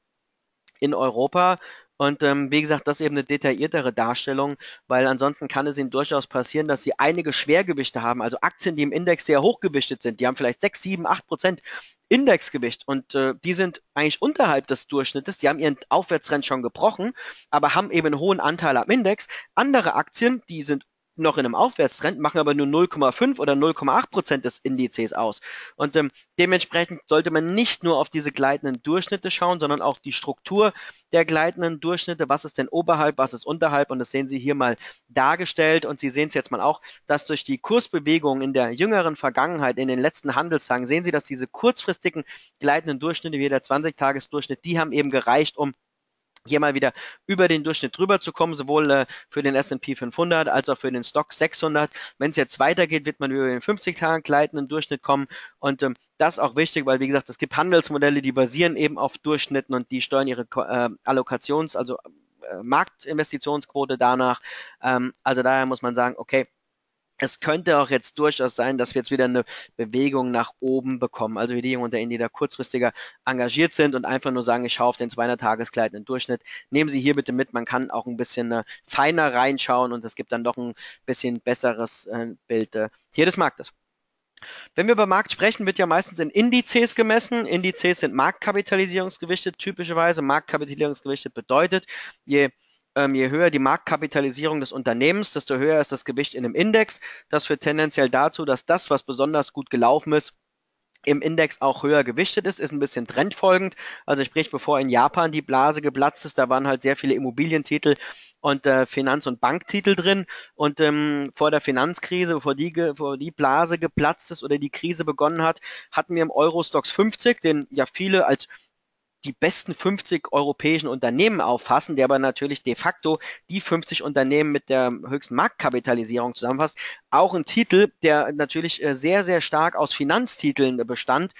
in Europa und ähm, wie gesagt, das ist eben eine detailliertere Darstellung, weil ansonsten kann es ihnen durchaus passieren, dass sie einige Schwergewichte haben, also Aktien, die im Index sehr hochgewichtet sind, die haben vielleicht 6, 7, 8 Prozent Indexgewicht. Und äh, die sind eigentlich unterhalb des Durchschnittes, die haben ihren Aufwärtstrend schon gebrochen, aber haben eben einen hohen Anteil am Index. Andere Aktien, die sind noch in einem Aufwärtstrend, machen aber nur 0,5 oder 0,8 Prozent des Indizes aus. Und ähm, dementsprechend sollte man nicht nur auf diese gleitenden Durchschnitte schauen, sondern auch die Struktur der gleitenden Durchschnitte. Was ist denn oberhalb, was ist unterhalb? Und das sehen Sie hier mal dargestellt. Und Sie sehen es jetzt mal auch, dass durch die Kursbewegungen in der jüngeren Vergangenheit, in den letzten Handelstagen, sehen Sie, dass diese kurzfristigen gleitenden Durchschnitte, wie der 20-Tages-Durchschnitt, die haben eben gereicht, um hier mal wieder über den Durchschnitt drüber zu kommen, sowohl äh, für den S&P 500 als auch für den Stock 600. Wenn es jetzt weitergeht, wird man über den 50 Tagen gleitenden Durchschnitt kommen und ähm, das ist auch wichtig, weil wie gesagt, es gibt Handelsmodelle, die basieren eben auf Durchschnitten und die steuern ihre äh, Allokations-, also äh, Marktinvestitionsquote danach. Ähm, also daher muss man sagen, okay, es könnte auch jetzt durchaus sein, dass wir jetzt wieder eine Bewegung nach oben bekommen. Also wie diejenigen unter Ihnen, die da kurzfristiger engagiert sind und einfach nur sagen, ich schaue auf den 200-Tageskleid im Durchschnitt. Nehmen Sie hier bitte mit, man kann auch ein bisschen äh, feiner reinschauen und es gibt dann doch ein bisschen besseres äh, Bild äh, hier des Marktes. Wenn wir über Markt sprechen, wird ja meistens in Indizes gemessen. Indizes sind Marktkapitalisierungsgewichte typischerweise. Marktkapitalisierungsgewichte bedeutet, je ähm, je höher die Marktkapitalisierung des Unternehmens, desto höher ist das Gewicht in einem Index. Das führt tendenziell dazu, dass das, was besonders gut gelaufen ist, im Index auch höher gewichtet ist, ist ein bisschen trendfolgend. Also sprich, bevor in Japan die Blase geplatzt ist, da waren halt sehr viele Immobilientitel und äh, Finanz- und Banktitel drin. Und ähm, vor der Finanzkrise, bevor die, bevor die Blase geplatzt ist oder die Krise begonnen hat, hatten wir im Eurostox 50, den ja viele als die besten 50 europäischen Unternehmen auffassen, der aber natürlich de facto die 50 Unternehmen mit der höchsten Marktkapitalisierung zusammenfasst. Auch ein Titel, der natürlich äh, sehr, sehr stark aus Finanztiteln bestand.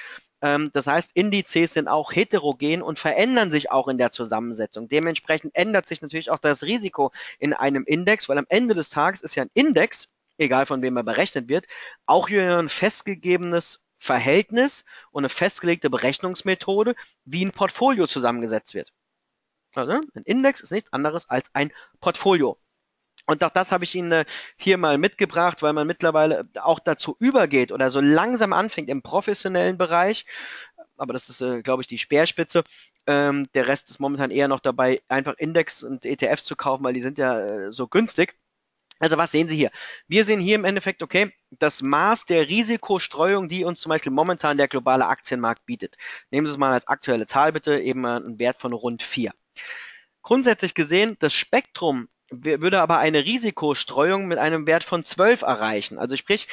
Ähm, das heißt, Indizes sind auch heterogen und verändern sich auch in der Zusammensetzung. Dementsprechend ändert sich natürlich auch das Risiko in einem Index, weil am Ende des Tages ist ja ein Index, egal von wem er berechnet wird, auch hier ein festgegebenes Verhältnis und eine festgelegte Berechnungsmethode, wie ein Portfolio zusammengesetzt wird. Also, ein Index ist nichts anderes als ein Portfolio. Und auch das habe ich Ihnen äh, hier mal mitgebracht, weil man mittlerweile auch dazu übergeht oder so langsam anfängt im professionellen Bereich. Aber das ist, äh, glaube ich, die Speerspitze. Ähm, der Rest ist momentan eher noch dabei, einfach Index und ETFs zu kaufen, weil die sind ja äh, so günstig. Also was sehen Sie hier? Wir sehen hier im Endeffekt, okay, das Maß der Risikostreuung, die uns zum Beispiel momentan der globale Aktienmarkt bietet. Nehmen Sie es mal als aktuelle Zahl bitte, eben einen Wert von rund 4. Grundsätzlich gesehen, das Spektrum würde aber eine Risikostreuung mit einem Wert von 12 erreichen. Also sprich,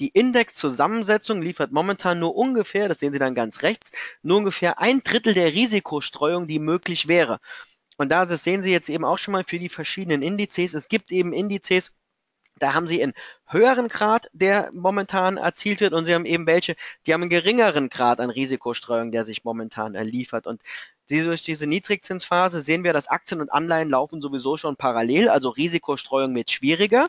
die Indexzusammensetzung liefert momentan nur ungefähr, das sehen Sie dann ganz rechts, nur ungefähr ein Drittel der Risikostreuung, die möglich wäre. Und da das sehen Sie jetzt eben auch schon mal für die verschiedenen Indizes. Es gibt eben Indizes, da haben Sie einen höheren Grad, der momentan erzielt wird, und Sie haben eben welche, die haben einen geringeren Grad an Risikostreuung, der sich momentan liefert. Und durch diese Niedrigzinsphase sehen wir, dass Aktien und Anleihen laufen sowieso schon parallel, also Risikostreuung wird schwieriger.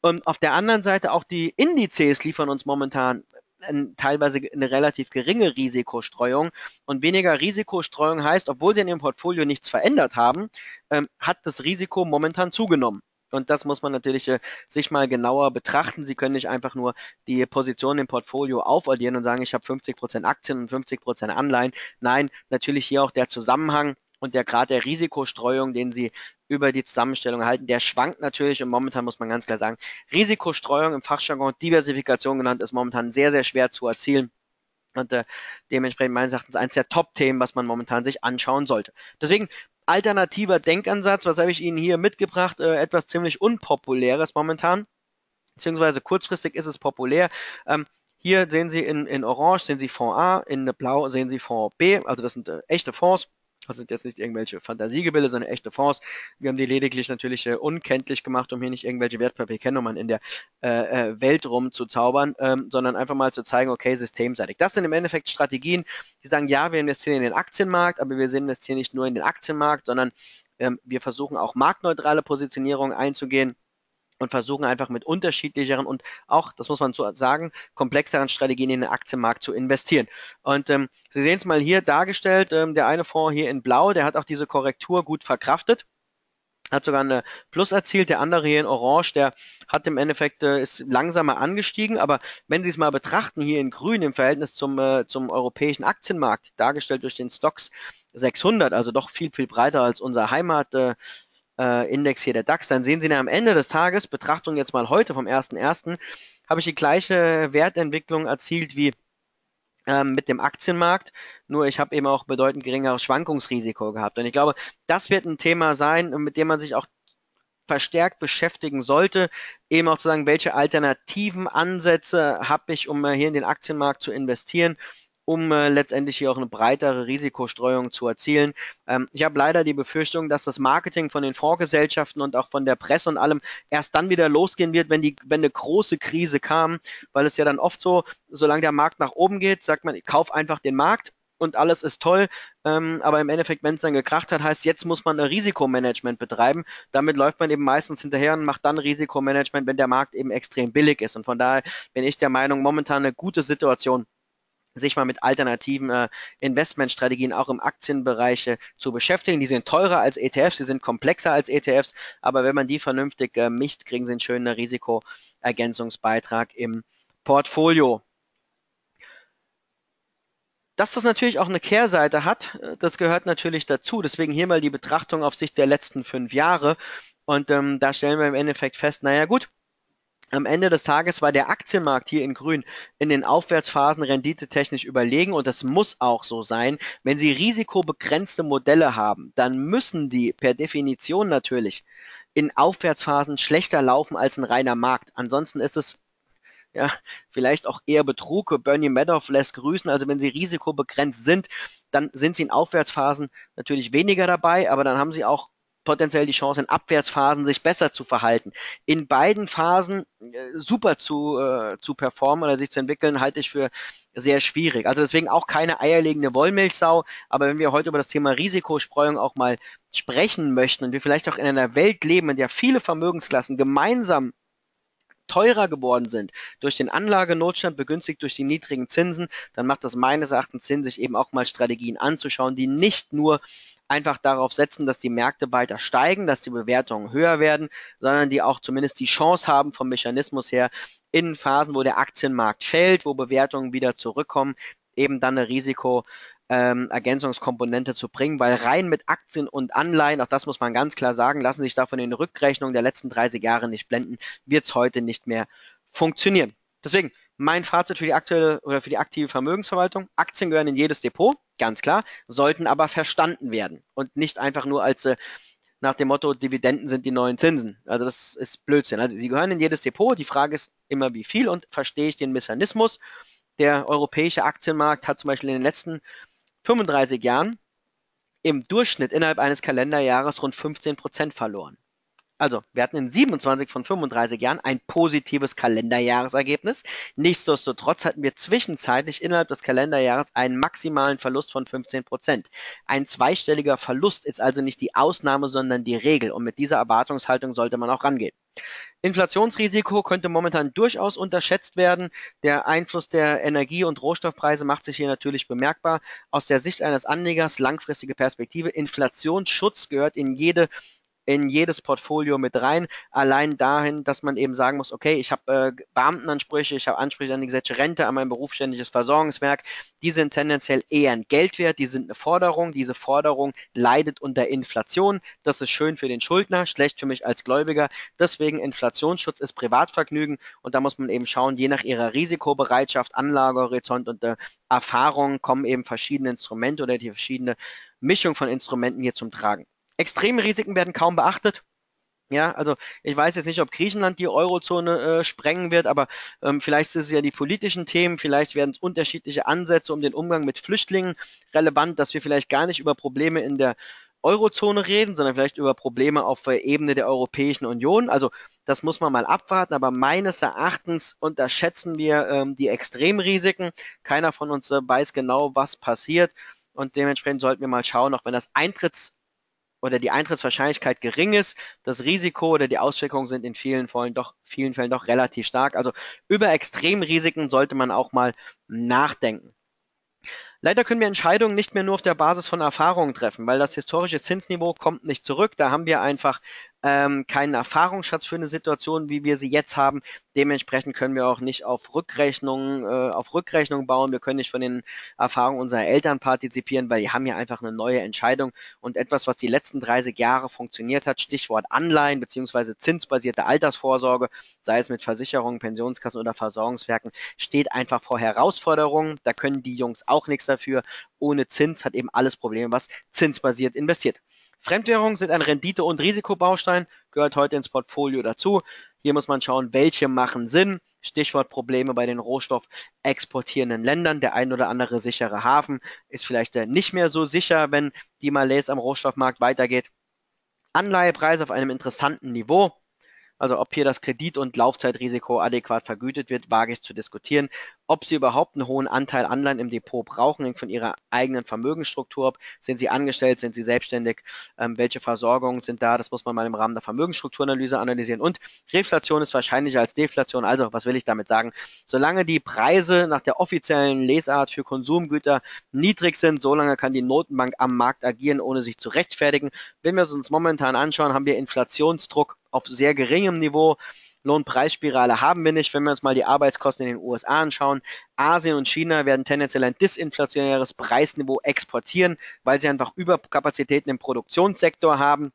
Und auf der anderen Seite auch die Indizes liefern uns momentan ein, teilweise eine relativ geringe Risikostreuung. Und weniger Risikostreuung heißt, obwohl sie in ihrem Portfolio nichts verändert haben, ähm, hat das Risiko momentan zugenommen. Und das muss man natürlich äh, sich mal genauer betrachten. Sie können nicht einfach nur die Position im Portfolio aufaddieren und sagen, ich habe 50% Aktien und 50% Anleihen. Nein, natürlich hier auch der Zusammenhang und der Grad der Risikostreuung, den Sie über die Zusammenstellung erhalten, der schwankt natürlich und momentan muss man ganz klar sagen, Risikostreuung im Fachjargon, Diversifikation genannt, ist momentan sehr, sehr schwer zu erzielen. Und äh, dementsprechend meines Erachtens eines der Top-Themen, was man momentan sich anschauen sollte. Deswegen alternativer Denkansatz, was habe ich Ihnen hier mitgebracht? Äh, etwas ziemlich unpopuläres momentan, beziehungsweise kurzfristig ist es populär. Ähm, hier sehen Sie in, in Orange sehen Sie Fonds A, in Blau sehen Sie Fonds B, also das sind äh, echte Fonds. Das sind jetzt nicht irgendwelche Fantasiegebilde, sondern echte Fonds. Wir haben die lediglich natürlich äh, unkenntlich gemacht, um hier nicht irgendwelche Wertpapierkennnummern in der äh, äh, Welt rumzuzaubern, ähm, sondern einfach mal zu zeigen, okay, systemseitig. Das sind im Endeffekt Strategien, die sagen, ja, wir investieren in den Aktienmarkt, aber wir investieren nicht nur in den Aktienmarkt, sondern ähm, wir versuchen auch marktneutrale Positionierung einzugehen und versuchen einfach mit unterschiedlicheren und auch, das muss man so sagen, komplexeren Strategien in den Aktienmarkt zu investieren. Und ähm, Sie sehen es mal hier dargestellt, ähm, der eine Fonds hier in blau, der hat auch diese Korrektur gut verkraftet hat sogar eine Plus erzielt, der andere hier in Orange, der hat im Endeffekt, äh, ist langsamer angestiegen, aber wenn Sie es mal betrachten, hier in grün im Verhältnis zum, äh, zum europäischen Aktienmarkt, dargestellt durch den Stocks 600, also doch viel, viel breiter als unser Heimat, äh, äh, Index hier der DAX, dann sehen Sie am Ende des Tages, Betrachtung jetzt mal heute vom 1.1., habe ich die gleiche Wertentwicklung erzielt wie ähm, mit dem Aktienmarkt, nur ich habe eben auch bedeutend geringeres Schwankungsrisiko gehabt. Und ich glaube, das wird ein Thema sein, mit dem man sich auch verstärkt beschäftigen sollte, eben auch zu sagen, welche alternativen Ansätze habe ich, um hier in den Aktienmarkt zu investieren um äh, letztendlich hier auch eine breitere Risikostreuung zu erzielen. Ähm, ich habe leider die Befürchtung, dass das Marketing von den Fondsgesellschaften und auch von der Presse und allem erst dann wieder losgehen wird, wenn die, wenn eine große Krise kam, weil es ja dann oft so, solange der Markt nach oben geht, sagt man, ich kauf einfach den Markt und alles ist toll. Ähm, aber im Endeffekt, wenn es dann gekracht hat, heißt, jetzt muss man ein Risikomanagement betreiben. Damit läuft man eben meistens hinterher und macht dann Risikomanagement, wenn der Markt eben extrem billig ist. Und von daher bin ich der Meinung, momentan eine gute Situation sich mal mit alternativen äh, Investmentstrategien auch im Aktienbereich äh, zu beschäftigen. Die sind teurer als ETFs, die sind komplexer als ETFs, aber wenn man die vernünftig äh, mischt, kriegen sie einen schönen Risikoergänzungsbeitrag im Portfolio. Dass das natürlich auch eine Kehrseite hat, äh, das gehört natürlich dazu. Deswegen hier mal die Betrachtung auf Sicht der letzten fünf Jahre. Und ähm, da stellen wir im Endeffekt fest, naja gut, am Ende des Tages war der Aktienmarkt hier in Grün in den Aufwärtsphasen renditetechnisch überlegen und das muss auch so sein. Wenn Sie risikobegrenzte Modelle haben, dann müssen die per Definition natürlich in Aufwärtsphasen schlechter laufen als ein reiner Markt. Ansonsten ist es ja, vielleicht auch eher Betrug. Bernie Madoff lässt grüßen. Also wenn sie risikobegrenzt sind, dann sind sie in Aufwärtsphasen natürlich weniger dabei, aber dann haben sie auch potenziell die Chance, in Abwärtsphasen sich besser zu verhalten. In beiden Phasen äh, super zu, äh, zu performen oder sich zu entwickeln, halte ich für sehr schwierig. Also deswegen auch keine eierlegende Wollmilchsau. Aber wenn wir heute über das Thema Risikostreuung auch mal sprechen möchten und wir vielleicht auch in einer Welt leben, in der viele Vermögensklassen gemeinsam teurer geworden sind durch den Anlagenotstand, begünstigt durch die niedrigen Zinsen, dann macht das meines Erachtens Sinn, sich eben auch mal Strategien anzuschauen, die nicht nur einfach darauf setzen, dass die Märkte weiter steigen, dass die Bewertungen höher werden, sondern die auch zumindest die Chance haben vom Mechanismus her in Phasen, wo der Aktienmarkt fällt, wo Bewertungen wieder zurückkommen, eben dann eine Risiko ähm, Ergänzungskomponente zu bringen, weil rein mit Aktien und Anleihen, auch das muss man ganz klar sagen, lassen sich davon in Rückrechnungen der letzten 30 Jahre nicht blenden, wird es heute nicht mehr funktionieren. Deswegen mein Fazit für die aktuelle oder für die aktive Vermögensverwaltung. Aktien gehören in jedes Depot, ganz klar, sollten aber verstanden werden und nicht einfach nur als äh, nach dem Motto, Dividenden sind die neuen Zinsen. Also das ist Blödsinn. Also sie gehören in jedes Depot. Die Frage ist immer, wie viel und verstehe ich den Mechanismus. Der europäische Aktienmarkt hat zum Beispiel in den letzten 35 Jahren im Durchschnitt innerhalb eines Kalenderjahres rund 15 Prozent verloren. Also, wir hatten in 27 von 35 Jahren ein positives Kalenderjahresergebnis. Nichtsdestotrotz hatten wir zwischenzeitlich innerhalb des Kalenderjahres einen maximalen Verlust von 15 Prozent. Ein zweistelliger Verlust ist also nicht die Ausnahme, sondern die Regel. Und mit dieser Erwartungshaltung sollte man auch rangehen. Inflationsrisiko könnte momentan durchaus unterschätzt werden. Der Einfluss der Energie- und Rohstoffpreise macht sich hier natürlich bemerkbar. Aus der Sicht eines Anlegers langfristige Perspektive. Inflationsschutz gehört in jede in jedes Portfolio mit rein. Allein dahin, dass man eben sagen muss, okay, ich habe äh, Beamtenansprüche, ich habe Ansprüche an die gesetzliche Rente, an mein berufsständisches Versorgungswerk. Die sind tendenziell eher ein Geldwert, die sind eine Forderung. Diese Forderung leidet unter Inflation. Das ist schön für den Schuldner, schlecht für mich als Gläubiger. Deswegen Inflationsschutz ist Privatvergnügen und da muss man eben schauen, je nach ihrer Risikobereitschaft, Anlagehorizont und äh, Erfahrung kommen eben verschiedene Instrumente oder die verschiedene Mischung von Instrumenten hier zum Tragen. Extreme Risiken werden kaum beachtet. Ja, also ich weiß jetzt nicht, ob Griechenland die Eurozone äh, sprengen wird, aber ähm, vielleicht ist es ja die politischen Themen, vielleicht werden es unterschiedliche Ansätze um den Umgang mit Flüchtlingen relevant, dass wir vielleicht gar nicht über Probleme in der Eurozone reden, sondern vielleicht über Probleme auf der Ebene der Europäischen Union. Also das muss man mal abwarten, aber meines Erachtens unterschätzen wir ähm, die Extremrisiken. Keiner von uns äh, weiß genau, was passiert und dementsprechend sollten wir mal schauen, auch wenn das Eintritts oder die Eintrittswahrscheinlichkeit gering ist, das Risiko oder die Auswirkungen sind in vielen Fällen doch, vielen Fällen doch relativ stark. Also über Extremrisiken sollte man auch mal nachdenken. Leider können wir Entscheidungen nicht mehr nur auf der Basis von Erfahrungen treffen, weil das historische Zinsniveau kommt nicht zurück. Da haben wir einfach ähm, keinen Erfahrungsschatz für eine Situation, wie wir sie jetzt haben. Dementsprechend können wir auch nicht auf Rückrechnungen, äh, auf Rückrechnung bauen. Wir können nicht von den Erfahrungen unserer Eltern partizipieren, weil die haben ja einfach eine neue Entscheidung und etwas, was die letzten 30 Jahre funktioniert hat, Stichwort Anleihen beziehungsweise zinsbasierte Altersvorsorge, sei es mit Versicherungen, Pensionskassen oder Versorgungswerken, steht einfach vor Herausforderungen. Da können die Jungs auch nichts dafür. Ohne Zins hat eben alles Probleme, was zinsbasiert investiert. Fremdwährungen sind ein Rendite- und Risikobaustein, gehört heute ins Portfolio dazu. Hier muss man schauen, welche machen Sinn. Stichwort Probleme bei den rohstoffexportierenden Ländern. Der ein oder andere sichere Hafen ist vielleicht nicht mehr so sicher, wenn die Malaise am Rohstoffmarkt weitergeht. Anleihepreise auf einem interessanten Niveau. Also ob hier das Kredit- und Laufzeitrisiko adäquat vergütet wird, wage ich zu diskutieren. Ob Sie überhaupt einen hohen Anteil Anleihen im Depot brauchen, hängt von Ihrer eigenen Vermögensstruktur ab. Sind Sie angestellt, sind Sie selbstständig? Ähm, welche Versorgungen sind da? Das muss man mal im Rahmen der Vermögensstrukturanalyse analysieren. Und Reflation ist wahrscheinlicher als Deflation. Also, was will ich damit sagen? Solange die Preise nach der offiziellen Lesart für Konsumgüter niedrig sind, solange kann die Notenbank am Markt agieren, ohne sich zu rechtfertigen. Wenn wir es uns momentan anschauen, haben wir Inflationsdruck auf sehr geringem Niveau. Lohnpreisspirale haben wir nicht. Wenn wir uns mal die Arbeitskosten in den USA anschauen, Asien und China werden tendenziell ein disinflationäres Preisniveau exportieren, weil sie einfach Überkapazitäten im Produktionssektor haben.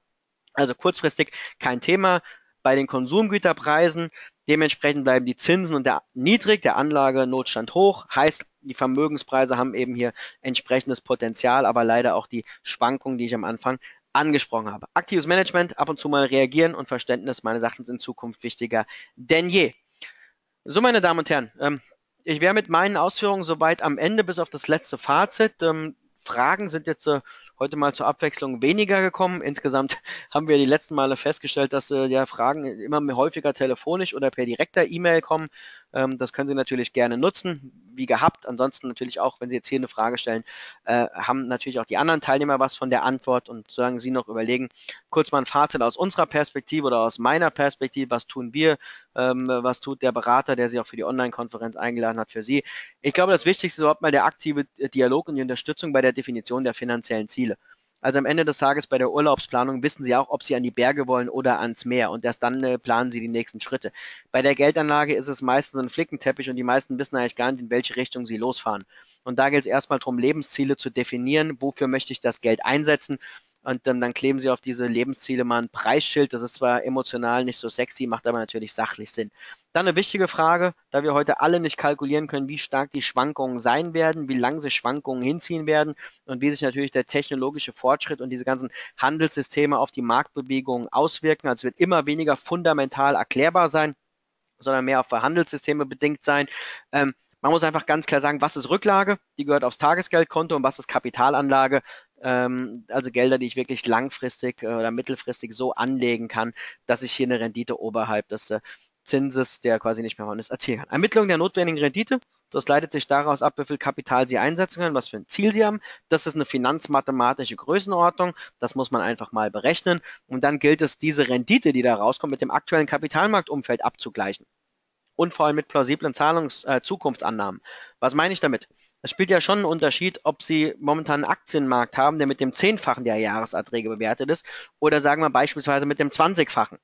Also kurzfristig kein Thema. Bei den Konsumgüterpreisen Dementsprechend bleiben die Zinsen und der niedrig, der Anlagenotstand hoch, heißt, die Vermögenspreise haben eben hier entsprechendes Potenzial, aber leider auch die Schwankungen, die ich am Anfang angesprochen habe. Aktives Management, ab und zu mal reagieren und Verständnis meines Erachtens in Zukunft wichtiger denn je. So, meine Damen und Herren, ähm, ich wäre mit meinen Ausführungen soweit am Ende bis auf das letzte Fazit. Ähm, Fragen sind jetzt äh, heute mal zur Abwechslung weniger gekommen. Insgesamt haben wir die letzten Male festgestellt, dass äh, ja Fragen immer häufiger telefonisch oder per direkter E-Mail kommen. Ähm, das können Sie natürlich gerne nutzen, wie gehabt. Ansonsten natürlich auch, wenn Sie jetzt hier eine Frage stellen, äh, haben natürlich auch die anderen Teilnehmer was von der Antwort und solange Sie noch überlegen, kurz mal ein Fazit aus unserer Perspektive oder aus meiner Perspektive, was tun wir, ähm, was tut der Berater, der Sie auch für die Online-Konferenz eingeladen hat, für Sie. Ich glaube, das Wichtigste ist überhaupt mal der aktive Dialog und die Unterstützung bei der Definition der finanziellen Ziele. Also am Ende des Tages bei der Urlaubsplanung wissen Sie auch, ob Sie an die Berge wollen oder ans Meer und erst dann äh, planen Sie die nächsten Schritte. Bei der Geldanlage ist es meistens ein Flickenteppich und die meisten wissen eigentlich gar nicht, in welche Richtung sie losfahren. Und da gilt es erstmal darum, Lebensziele zu definieren, wofür möchte ich das Geld einsetzen und ähm, dann kleben sie auf diese Lebensziele mal ein Preisschild. Das ist zwar emotional nicht so sexy, macht aber natürlich sachlich Sinn. Dann eine wichtige Frage, da wir heute alle nicht kalkulieren können, wie stark die Schwankungen sein werden, wie lang sich Schwankungen hinziehen werden und wie sich natürlich der technologische Fortschritt und diese ganzen Handelssysteme auf die Marktbewegungen auswirken. Also es wird immer weniger fundamental erklärbar sein, sondern mehr auf Handelssysteme bedingt sein. Ähm, man muss einfach ganz klar sagen, was ist Rücklage? Die gehört aufs Tagesgeldkonto und was ist Kapitalanlage? Ähm, also Gelder, die ich wirklich langfristig äh, oder mittelfristig so anlegen kann, dass ich hier eine Rendite oberhalb des äh, Zinses, der quasi nicht mehr vorhanden ist, erzielen kann. Ermittlung der notwendigen Rendite, das leitet sich daraus ab, wie viel Kapital Sie einsetzen können, was für ein Ziel Sie haben. Das ist eine finanzmathematische Größenordnung, das muss man einfach mal berechnen. Und dann gilt es, diese Rendite, die da rauskommt, mit dem aktuellen Kapitalmarktumfeld abzugleichen. Und vor allem mit plausiblen Zahlungs-, äh, Zukunftsannahmen. Was meine ich damit? Es spielt ja schon einen Unterschied, ob Sie momentan einen Aktienmarkt haben, der mit dem Zehnfachen der Jahreserträge bewertet ist, oder sagen wir beispielsweise mit dem Zwanzigfachen.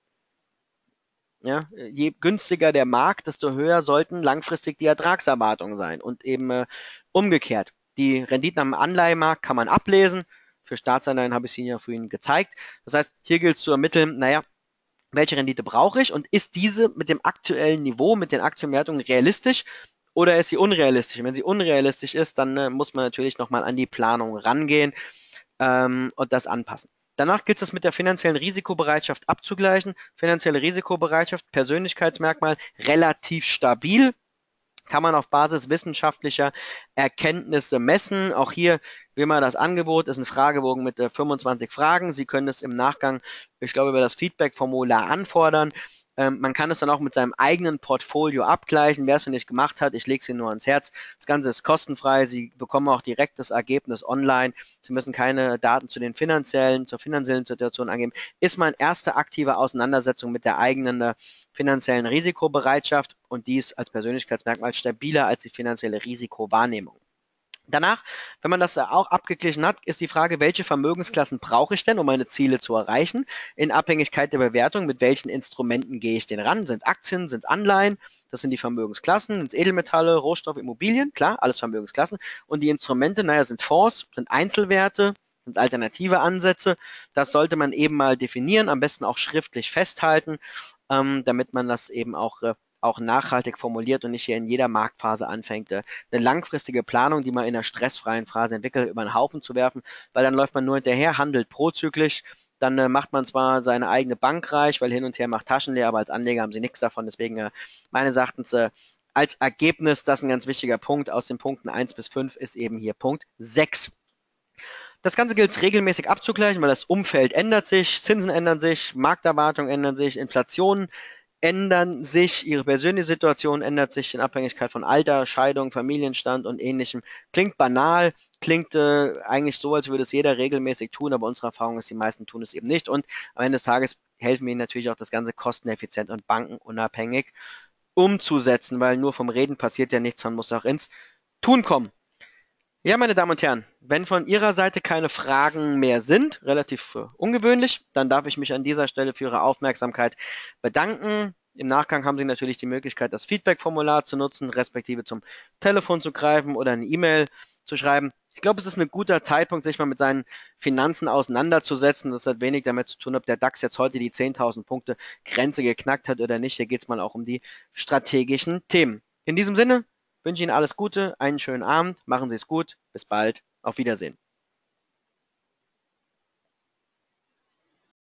Ja, je günstiger der Markt, desto höher sollten langfristig die Ertragserwartungen sein. Und eben äh, umgekehrt. Die Renditen am Anleihemarkt kann man ablesen. Für Staatsanleihen habe ich sie ja vorhin gezeigt. Das heißt, hier gilt es zu ermitteln, naja, welche Rendite brauche ich und ist diese mit dem aktuellen Niveau, mit den Aktienwertungen realistisch oder ist sie unrealistisch? Wenn sie unrealistisch ist, dann äh, muss man natürlich nochmal an die Planung rangehen ähm, und das anpassen. Danach gilt es mit der finanziellen Risikobereitschaft abzugleichen. Finanzielle Risikobereitschaft, Persönlichkeitsmerkmal, relativ stabil. Kann man auf Basis wissenschaftlicher Erkenntnisse messen. Auch hier wie immer das Angebot ist ein Fragebogen mit äh, 25 Fragen. Sie können es im Nachgang, ich glaube, über das Feedback-Formular anfordern. Ähm, man kann es dann auch mit seinem eigenen Portfolio abgleichen. Wer es noch nicht gemacht hat, ich lege es Ihnen nur ans Herz. Das Ganze ist kostenfrei. Sie bekommen auch direkt das Ergebnis online. Sie müssen keine Daten zu den finanziellen, zur finanziellen Situation angeben. Ist mal eine erste aktive Auseinandersetzung mit der eigenen äh, finanziellen Risikobereitschaft und dies als Persönlichkeitsmerkmal stabiler als die finanzielle Risikowahrnehmung. Danach, wenn man das auch abgeglichen hat, ist die Frage, welche Vermögensklassen brauche ich denn, um meine Ziele zu erreichen? In Abhängigkeit der Bewertung, mit welchen Instrumenten gehe ich denn ran? Sind Aktien, sind Anleihen? Das sind die Vermögensklassen, sind Edelmetalle, Rohstoffe, Immobilien, klar, alles Vermögensklassen. Und die Instrumente, naja, sind Fonds, sind Einzelwerte, sind alternative Ansätze. Das sollte man eben mal definieren, am besten auch schriftlich festhalten, ähm, damit man das eben auch äh, auch nachhaltig formuliert und nicht hier in jeder Marktphase anfängt, äh, eine langfristige Planung, die man in einer stressfreien Phase entwickelt, über den Haufen zu werfen, weil dann läuft man nur hinterher, handelt prozyklisch, dann äh, macht man zwar seine eigene Bank reich, weil hin und her macht Taschen leer, aber als Anleger haben sie nichts davon. Deswegen äh, meines Erachtens als Ergebnis, das ist ein ganz wichtiger Punkt aus den Punkten 1 bis 5, ist eben hier Punkt 6. Das Ganze gilt es regelmäßig abzugleichen, weil das Umfeld ändert sich, Zinsen ändern sich, Markterwartungen ändern sich, Inflation ändern sich, ihre persönliche Situation ändert sich in Abhängigkeit von Alter, Scheidung, Familienstand und ähnlichem. Klingt banal, klingt äh, eigentlich so, als würde es jeder regelmäßig tun, aber unsere Erfahrung ist, die meisten tun es eben nicht. Und am Ende des Tages helfen wir ihnen natürlich auch das Ganze kosteneffizient und bankenunabhängig umzusetzen, weil nur vom Reden passiert ja nichts, man muss auch ins Tun kommen. Ja, meine Damen und Herren, wenn von Ihrer Seite keine Fragen mehr sind, relativ äh, ungewöhnlich, dann darf ich mich an dieser Stelle für Ihre Aufmerksamkeit bedanken. Im Nachgang haben Sie natürlich die Möglichkeit, das Feedback-Formular zu nutzen, respektive zum Telefon zu greifen oder eine E-Mail zu schreiben. Ich glaube, es ist ein guter Zeitpunkt, sich mal mit seinen Finanzen auseinanderzusetzen. Das hat wenig damit zu tun, ob der DAX jetzt heute die 10.000 Punkte Grenze geknackt hat oder nicht. Hier geht es mal auch um die strategischen Themen. In diesem Sinne, wünsche Ihnen alles Gute, einen schönen Abend, machen Sie es gut, bis bald, auf Wiedersehen.